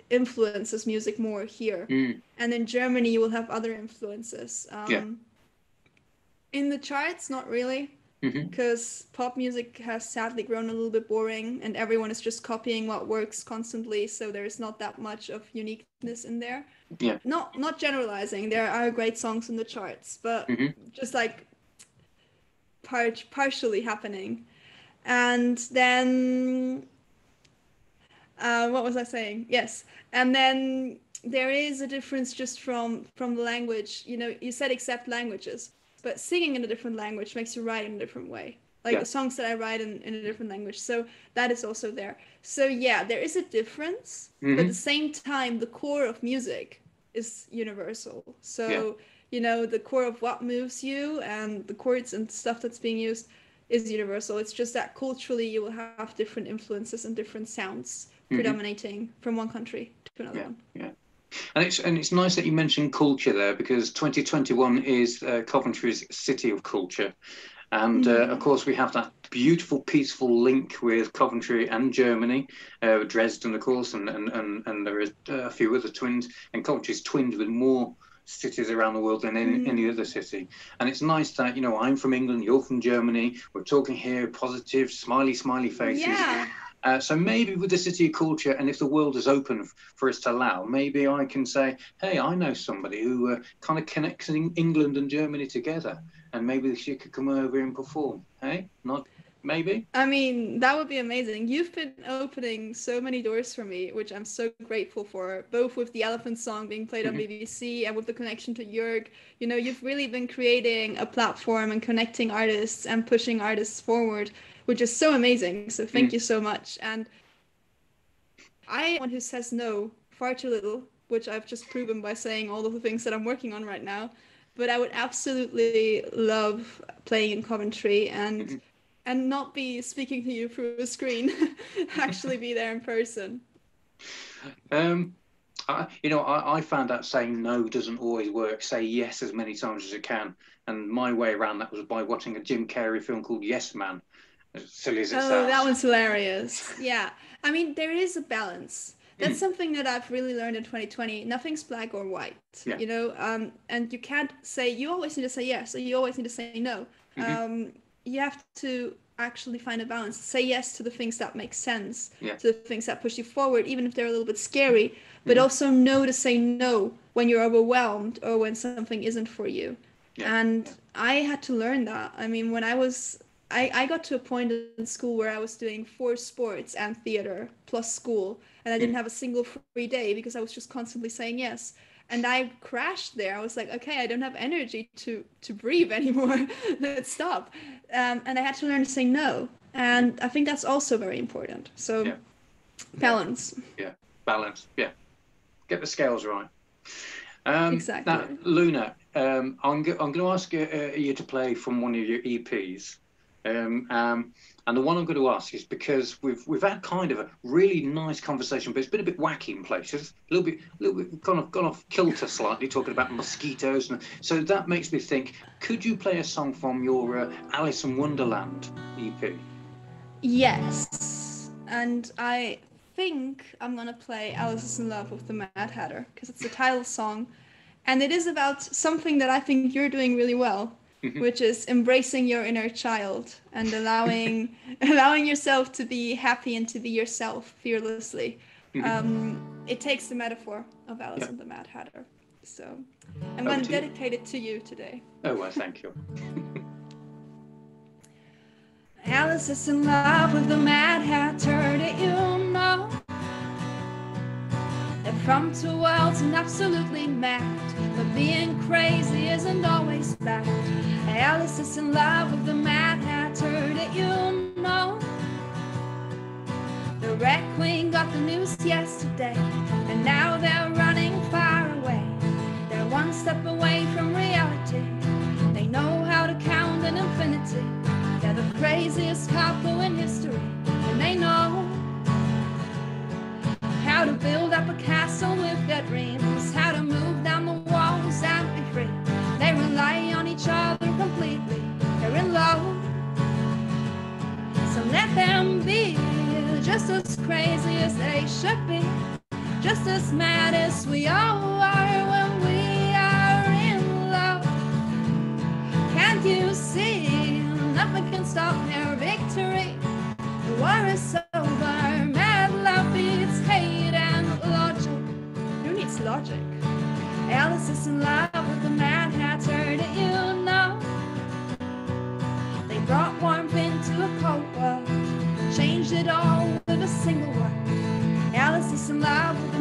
S2: influences music more here
S1: Mm,
S2: and in Germany you will have other influences. Um,
S1: Yeah.
S2: In the charts, not really, because pop music has sadly grown a little bit boring, and everyone is just copying what works constantly. So there's not that much of uniqueness in there.
S1: Yeah.
S2: Not not generalizing. There are great songs in the charts, but
S1: Mhm.
S2: just like part partially happening, and then uh, what was I saying? Yes, and then there is a difference just from from the language. You know, you said except languages, but singing in a different language makes you write in a different way. Like
S1: Yeah.
S2: the songs that I write in, in a different language. So that is also there. So yeah, there is a difference, but at
S1: Mhm.
S2: the same time, the core of music is universal. So
S1: Yeah.
S2: you know, the core of what moves you and the chords and stuff that's being used is universal. It's just that culturally you will have different influences and different sounds
S1: Mhm.
S2: predominating from one country to another
S1: Yeah,
S2: one.
S1: yeah. And it's and it's nice that you mentioned culture there because 2021 is uh, Coventry's City of Culture, and uh, of course we have that beautiful, peaceful link with Coventry and Germany, uh, Dresden, of course, and and and, and there are uh, a few other twins, and Coventry's twinned with more cities around the world than any,
S2: Mm.
S1: any other city. And it's nice that you know I'm from England, you're from Germany, we're talking here positive, smiley, smiley faces.
S2: Yeah.
S1: Uh, so maybe with the city of culture, and if the world is open for us to allow, maybe I can say, hey, I know somebody who uh, kind of connects in England and Germany together, and maybe she could come over and perform. Hey, not maybe.
S2: I mean, that would be amazing. You've been opening so many doors for me, which I'm so grateful for, both with the Elephant song being played on
S1: Mhm.
S2: BBC and with the connection to Jörg. You know, you've really been creating a platform and connecting artists and pushing artists forward, which is so amazing. So thank
S1: Mm.
S2: you so much. And I am one who says no far too little, which I've just proven by saying all of the things that I'm working on right now. But I would absolutely love playing in Coventry and
S1: Mhm.
S2: and not be speaking to you through a screen, <laughs> actually be there in person.
S1: Um, I, you know, I, I found out saying no doesn't always work. Say yes as many times as you can. And my way around that was by watching a Jim Carrey film called Yes Man. As silly as it
S2: Oh,
S1: sounds.
S2: that one's hilarious. Yeah. I mean, there is a balance. That's
S1: Mm.
S2: something that I've really learned in 2020. Nothing's black or white.
S1: Yeah.
S2: You know, um, and you can't say you always need to say yes, or you always need to say no.
S1: Mhm.
S2: Um, you have to actually find a balance. Say yes to the things that make sense,
S1: Yeah.
S2: to the things that push you forward, even if they're a little bit scary. But
S1: Mhm.
S2: also know to say no when you're overwhelmed or when something isn't for you.
S1: Yeah.
S2: And I had to learn that. I mean, when I was I, I got to a point in school where I was doing four sports and theater plus school, and I didn't have a single free day because I was just constantly saying yes. And I crashed there. I was like, okay, I don't have energy to to breathe <laughs> anymore. Let's stop. Um, and I had to learn to say no. And I think that's also very important. So balance.
S1: Yeah.
S2: balance.
S1: balance. Yeah, get the scales right. Um,
S2: Exactly.
S1: Now, Luna, um, I'm, go- I'm going to ask you, uh, you to play from one of your EPs. Um, um, and the one I'm going to ask is because we've we've had kind of a really nice conversation, but it's been a bit wacky in places, a little bit, a little bit gone off, gone off kilter slightly, talking about mosquitoes, and so that makes me think. Could you play a song from your uh, Alice in Wonderland EP?
S2: Yes. And I think I'm gonna play Alice is in Love with the Mad Hatter because it's the title song. And it is about something that I think you're doing really well,
S1: Mhm.
S2: which is embracing your inner child and allowing <laughs> allowing yourself to be happy and to be yourself fearlessly.
S1: Mhm.
S2: Um, it takes the metaphor of Alice
S1: Yeah.
S2: and the Mad Hatter. So I'm gonna dedicate it to you today.
S1: Oh, well, thank you. <laughs>
S2: Alice is in love with the Mad Hatter, did you know? They're from two worlds and absolutely mad, but being crazy isn't always bad. Alice is in love with the Mad Hatter, did you know? The Red Queen got the news yesterday, and now they're running far away. They're one step away from reality. They know how to count an infinity. They're the craziest couple in history, and they know how to build up a castle with their dreams, how to move down the walls and be free. They rely on each other completely. They're in love, so let them be just as crazy as they should be, just as mad as we all are when we are in love. Can't you see? Nothing can stop their victory. The war is over. Alice is in love with the Mad Hatter. Did you know? They brought warmth into a cold world, changed it all with a single word. Alice is in love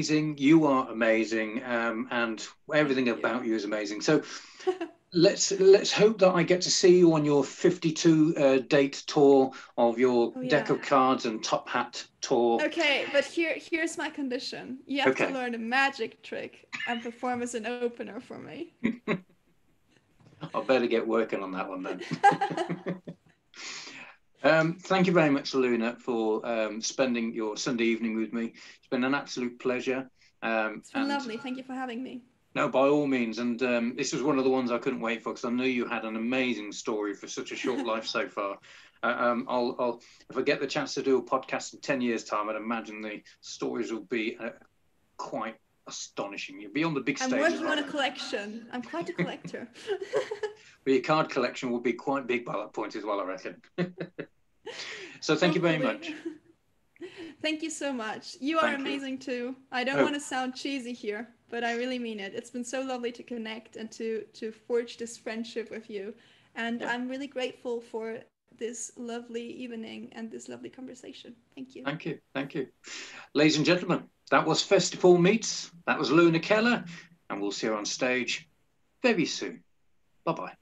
S1: amazing. You are amazing, um, and everything about you is amazing. So <laughs> let's let's hope that I get to see you on your 52 uh, date tour of your
S2: Oh,
S1: deck of cards and top hat tour.
S2: Okay, but here here's my condition. You have
S1: Okay.
S2: to learn a magic trick and perform as an opener for me. <laughs>
S1: I better get working on that one then. <laughs> um, thank you very much, Luna, for um, spending your Sunday evening with me. It's been an absolute pleasure. Um,
S2: It's been
S1: and-
S2: lovely. Thank you for having me.
S1: No, by all means. And um, this was one of the ones I couldn't wait for because I knew you had an amazing story for such a short <laughs> life so far. Uh, um, I'll, I'll, if I get the chance to do a podcast in 10 years' time, I'd imagine the stories will be uh, quite astonishing. You'll be on the big stage.
S2: I'm working on a collection. I'm quite a collector. <laughs>
S1: But your card collection will be quite big by that point as well, I reckon. <laughs> so thank you very much. <laughs>
S2: Thank you so much. You are
S1: Thank you.
S2: amazing too. I don't
S1: Oh.
S2: want to sound cheesy here, but I really mean it. It's been so lovely to connect and to to forge this friendship with you. And
S1: Yeah.
S2: I'm really grateful for this lovely evening and this lovely conversation. Thank you.
S1: Thank you. Thank you. Ladies and gentlemen, that was FestiPaul Meets. That was Luna Keller. And we'll see her on stage very soon. Bye bye.